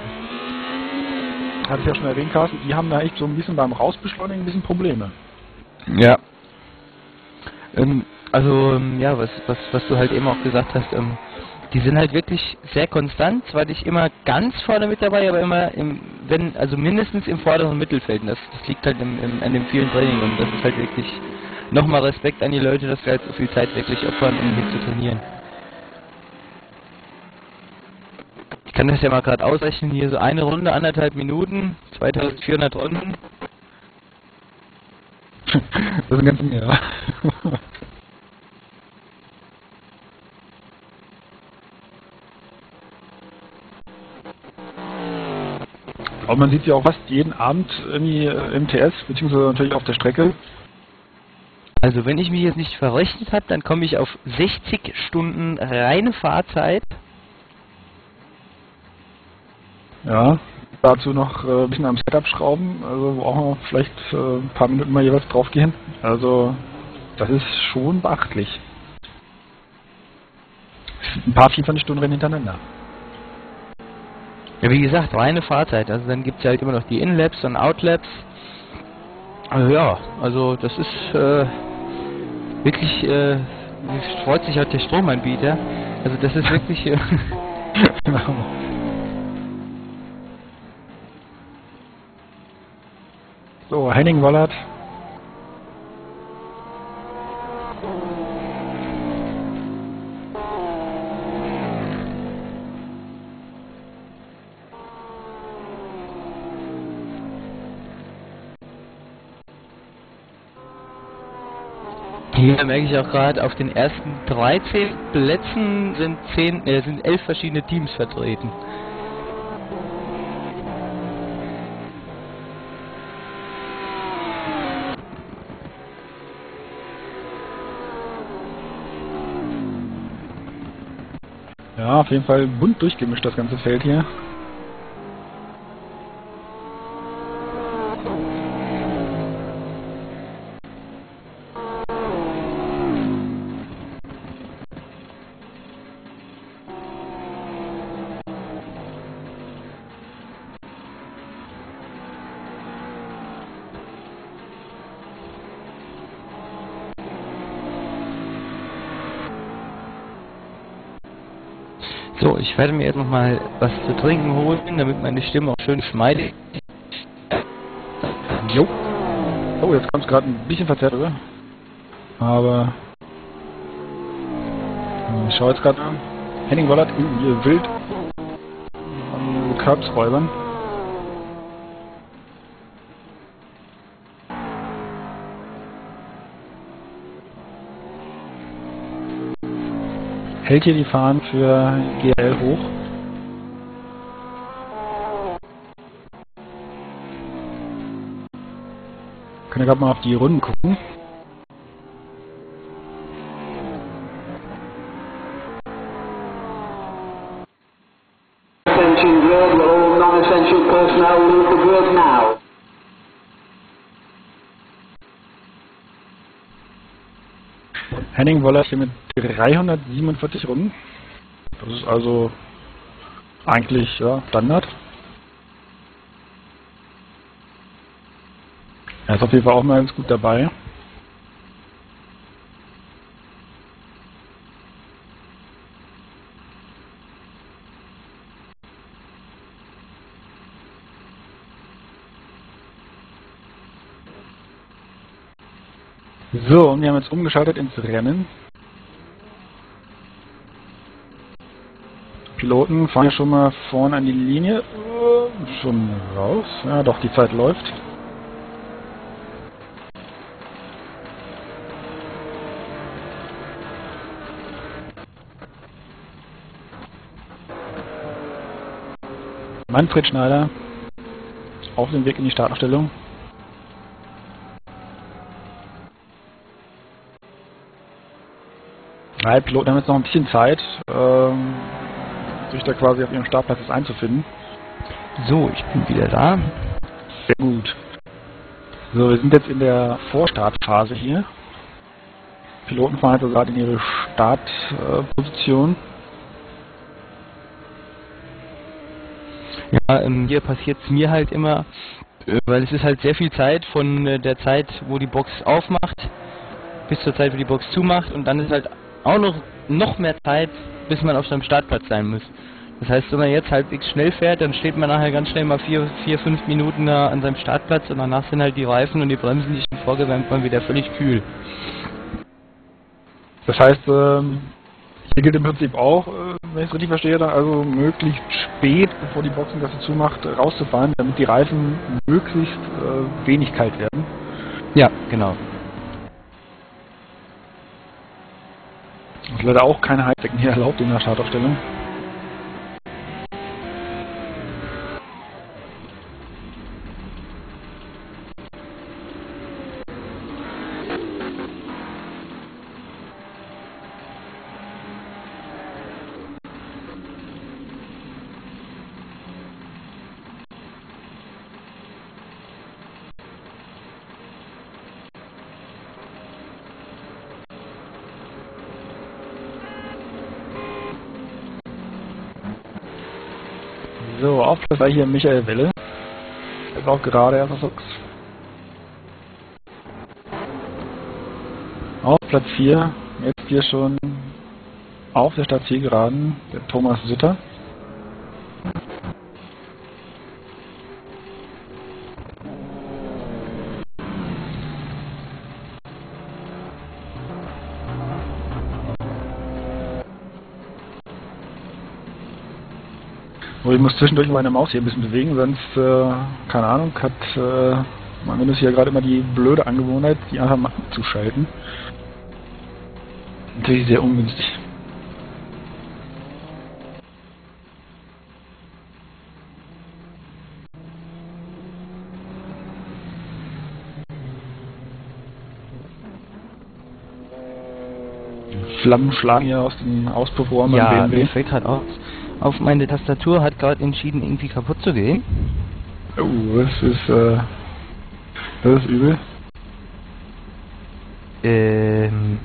Hatte ich ja schon erwähnt, Carsten, die haben da echt so ein bisschen beim Rausbeschleunigen ein bisschen Probleme. Ja. Ähm, also, ähm, ja, was, was, was du halt eben auch gesagt hast, ähm, die sind halt wirklich sehr konstant, zwar nicht immer ganz vorne mit dabei, aber immer im, wenn, also mindestens im vorderen Mittelfeld. Und Das, das liegt halt im, im, an dem vielen Training und das ist halt wirklich nochmal Respekt an die Leute, dass wir halt so viel Zeit wirklich opfern, um hier zu trainieren. Ich kann das ja mal gerade ausrechnen, hier so eine Runde, anderthalb Minuten, 2400 Runden. Das ist ein ganzes Jahr. Aber man sieht sie auch fast jeden Abend irgendwie äh, im TS, beziehungsweise natürlich auf der Strecke. Also wenn ich mich jetzt nicht verrechnet habe, dann komme ich auf 60 Stunden reine Fahrzeit. Ja. Dazu noch äh, ein bisschen am Setup schrauben, also brauchen wir vielleicht äh, ein paar Minuten mal jeweils draufgehen. Also das ist schon beachtlich. Ein paar 24 Stunden Rennen hintereinander. Ja, wie gesagt, reine Fahrzeit. Also dann gibt es halt immer noch die In-Labs und Out-Labs. Also ja, also das ist äh, wirklich, äh, freut sich halt der Stromanbieter. Also das ist wirklich... Äh, So, Henning Wollert. Hier merke ich auch gerade, auf den ersten 13 Plätzen sind, 10, äh, sind 11 verschiedene Teams vertreten. Auf jeden Fall bunt durchgemischt das ganze Feld hier. So, ich werde mir jetzt noch mal was zu trinken holen, damit meine Stimme auch schön schmeidig Jo. Oh, jetzt kommt es gerade ein bisschen verzerrt, oder? Aber... Ich schaue jetzt gerade an. Henning Wollert wild an Curbsräubern. Hält hier die Fahnen für GL hoch. Können wir gerade mal auf die Runden gucken. Henning Wollert hier mit 347 Runden. Das ist also eigentlich ja, Standard. Er ist auf jeden Fall auch mal ganz gut dabei. So, und wir haben jetzt umgeschaltet ins Rennen. Piloten fahren ja schon mal vorne an die Linie. Äh, Schon raus. Ja, doch, die Zeit läuft. Manfred Schneider auf dem Weg in die Startaufstellung. Drei Piloten haben jetzt noch ein bisschen Zeit, ähm, sich da quasi auf ihrem Startplatz jetzt einzufinden. So, ich bin wieder da. Sehr gut. So, wir sind jetzt in der Vorstartphase hier. Piloten fahren also gerade in ihre Startposition. Ja, ähm, hier passiert es mir halt immer, äh, weil es ist halt sehr viel Zeit von äh, der Zeit, wo die Box aufmacht, bis zur Zeit, wo die Box zumacht und dann ist halt auch noch noch mehr Zeit, bis man auf seinem Startplatz sein muss. Das heißt, wenn man jetzt halbwegs schnell fährt, dann steht man nachher ganz schnell mal vier, vier fünf Minuten an seinem Startplatz und danach sind halt die Reifen und die Bremsen, die schon vorgewärmt waren, wieder völlig kühl. Das heißt, ähm, hier gilt im Prinzip auch, äh, wenn ich es richtig verstehe, dann also möglichst spät, bevor die Boxengasse zumacht, rauszufahren, damit die Reifen möglichst äh, wenig kalt werden. Ja, genau. Es ist leider auch keine Heizdecken hier erlaubt in der Startaufstellung. Auf Platz 3 hier Michael Welle. Ist auch gerade erster Socks. Auf Platz 4, jetzt hier schon auf der Startzielgeraden, der Thomas Sutter. Oh, ich muss zwischendurch meine Maus hier ein bisschen bewegen, sonst, äh, keine Ahnung, hat äh, mein Windows hier gerade immer die blöde Angewohnheit, die einfach mal abzuschalten. Natürlich sehr ungünstig. Flammen schlagen hier aus den Auspuffrohren ja, mir fällt gerade auf. Auf meine Tastatur hat gerade entschieden, irgendwie kaputt zu gehen. Oh, das ist, äh, das ist übel. Ähm,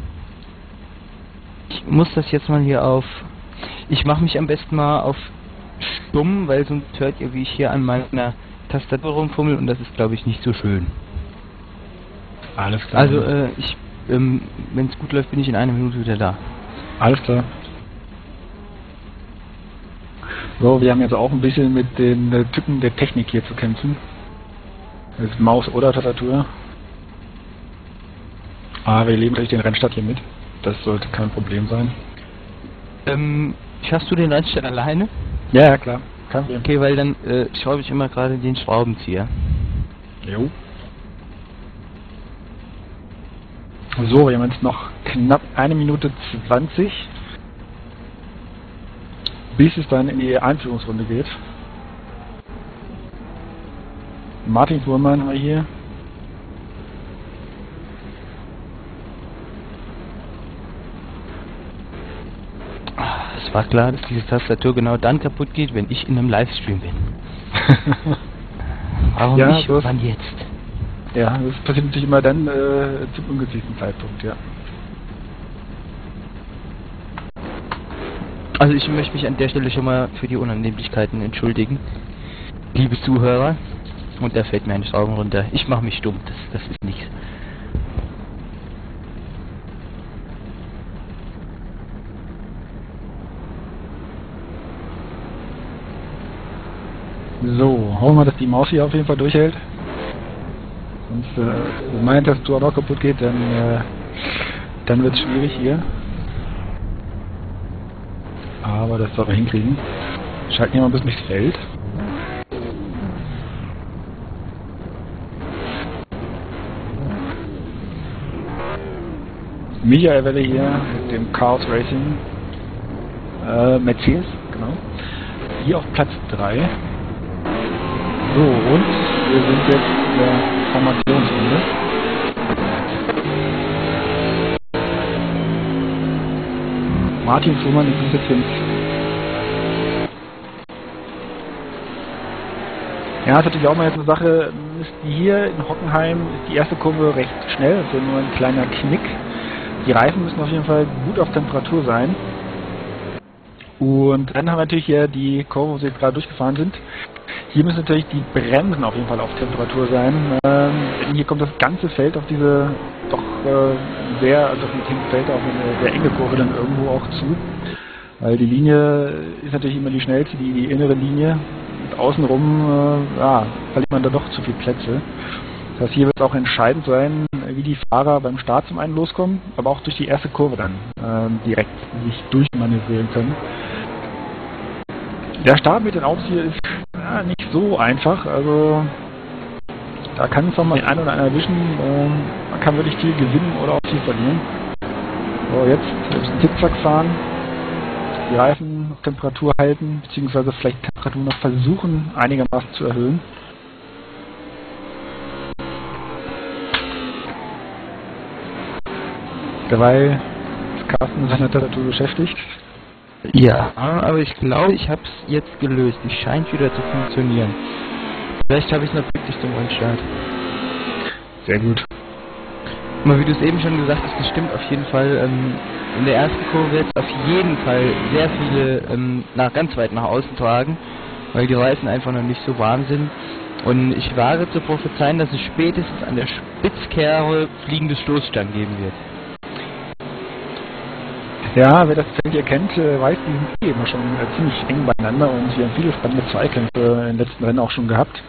ich muss das jetzt mal hier auf. Ich mache mich am besten mal auf stumm, weil sonst hört ihr, wie ich hier an meiner Tastatur rumfummel und das ist, glaube ich, nicht so schön. Alles klar. Also, äh, ich, ähm, wenn es gut läuft, bin ich in einer Minute wieder da. Alles klar. So, wir haben jetzt auch ein bisschen mit den äh, Tücken der Technik hier zu kämpfen. Das ist Maus oder Tastatur. Aber wir leben natürlich den Rennstart hier mit. Das sollte kein Problem sein. Ähm, schaffst du den Rennstall alleine? Ja, ja, klar. Kein Problem. Okay, weil dann äh, schraube ich immer gerade den Schraubenzieher. Jo. So, wir haben jetzt noch knapp eine Minute 20, bis es dann in die Einführungsrunde geht. Martin Fuhrmann haben wir hier. Es war klar, dass diese Tastatur genau dann kaputt geht, wenn ich in einem Livestream bin. Warum Ja, nicht? Wann jetzt? ja, das passiert natürlich immer dann äh, zum ungünstigsten Zeitpunkt, ja. Also ich möchte mich an der Stelle schon mal für die Unannehmlichkeiten entschuldigen. Liebe Zuhörer. Und da fällt mir ein Schrauben runter. Ich mache mich stumm, das, das ist nichts. So, hoffen wir dass die Maus hier auf jeden Fall durchhält. Sonst, äh, wenn meine Tastatur auch kaputt geht, dann, äh, dann wird es schwierig hier. Aber das soll wir hinkriegen. Schalten hier mal ein bisschen das Feld. Michael Welle hier mit dem Chaos Racing äh, Mercedes, genau. Hier auf Platz 3. So, und wir sind jetzt in der Formationsrunde. Martin Fuhrmann ist jetzt hin. Ja, ist natürlich auch mal jetzt eine Sache, ist die hier in Hockenheim ist die erste Kurve recht schnell, also nur ein kleiner Knick. Die Reifen müssen auf jeden Fall gut auf Temperatur sein. Und dann haben wir natürlich hier die Kurve, wo sie jetzt gerade durchgefahren sind. Hier müssen natürlich die Bremsen auf jeden Fall auf Temperatur sein. Ähm, hier kommt das ganze Feld auf diese doch äh, sehr, also mit dem Feld auf eine sehr enge Kurve dann irgendwo auch zu. Weil die Linie ist natürlich immer die schnellste, die, die innere Linie. Und außenrum äh, ja, verliert man da doch zu viele Plätze. Das heißt, hier wird es auch entscheidend sein, wie die Fahrer beim Start zum einen loskommen, aber auch durch die erste Kurve dann ähm, direkt sich durchmanövrieren können. Der Start mit den Autos hier ist ja, nicht so einfach, also da kann es noch mal den oder anderen erwischen. Man kann wirklich viel gewinnen oder auch viel verlieren. So, jetzt einen Zickzack fahren, die Reifen auf Temperatur halten, beziehungsweise vielleicht Temperatur noch versuchen einigermaßen zu erhöhen. Derweil ist Carsten mit seiner Tastatur beschäftigt. Ja, aber ich glaube, ich habe es jetzt gelöst. Die scheint wieder zu funktionieren. Vielleicht habe ich es noch wirklich zum Rennstart. Sehr gut. Mal wie du es eben schon gesagt hast, das stimmt auf jeden Fall. Ähm, in der ersten Kurve wird es auf jeden Fall sehr viele ähm, nach ganz weit nach außen tragen, weil die Reifen einfach noch nicht so warm sind. Und ich wage zu prophezeien, dass es spätestens an der Spitzkehre fliegende Stoßstangen geben wird. Ja, wer das Feld hier kennt, äh, weiß, die sind immer schon äh, ziemlich eng beieinander und wir haben viele spannende Zweikämpfe den letzten Rennen auch schon gehabt.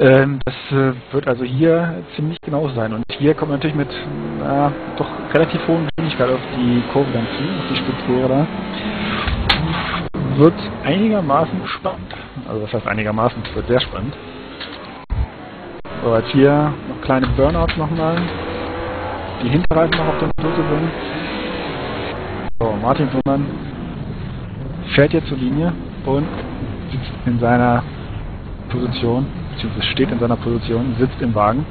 Ähm, das äh, wird also hier ziemlich genau sein. Und hier kommt man natürlich mit äh, doch relativ hohen Geschwindigkeit auf die Kurve dann zu, auf die Spitzkehre da. Wird einigermaßen spannend. Also das heißt einigermaßen, es wird sehr spannend. So, jetzt hier noch kleine Burnouts nochmal. Die Hinterreifen noch auf Flur zu bringen. So, Martin Fuhrmann fährt jetzt zur Linie und sitzt in seiner Position, beziehungsweise steht in seiner Position, sitzt im Wagen.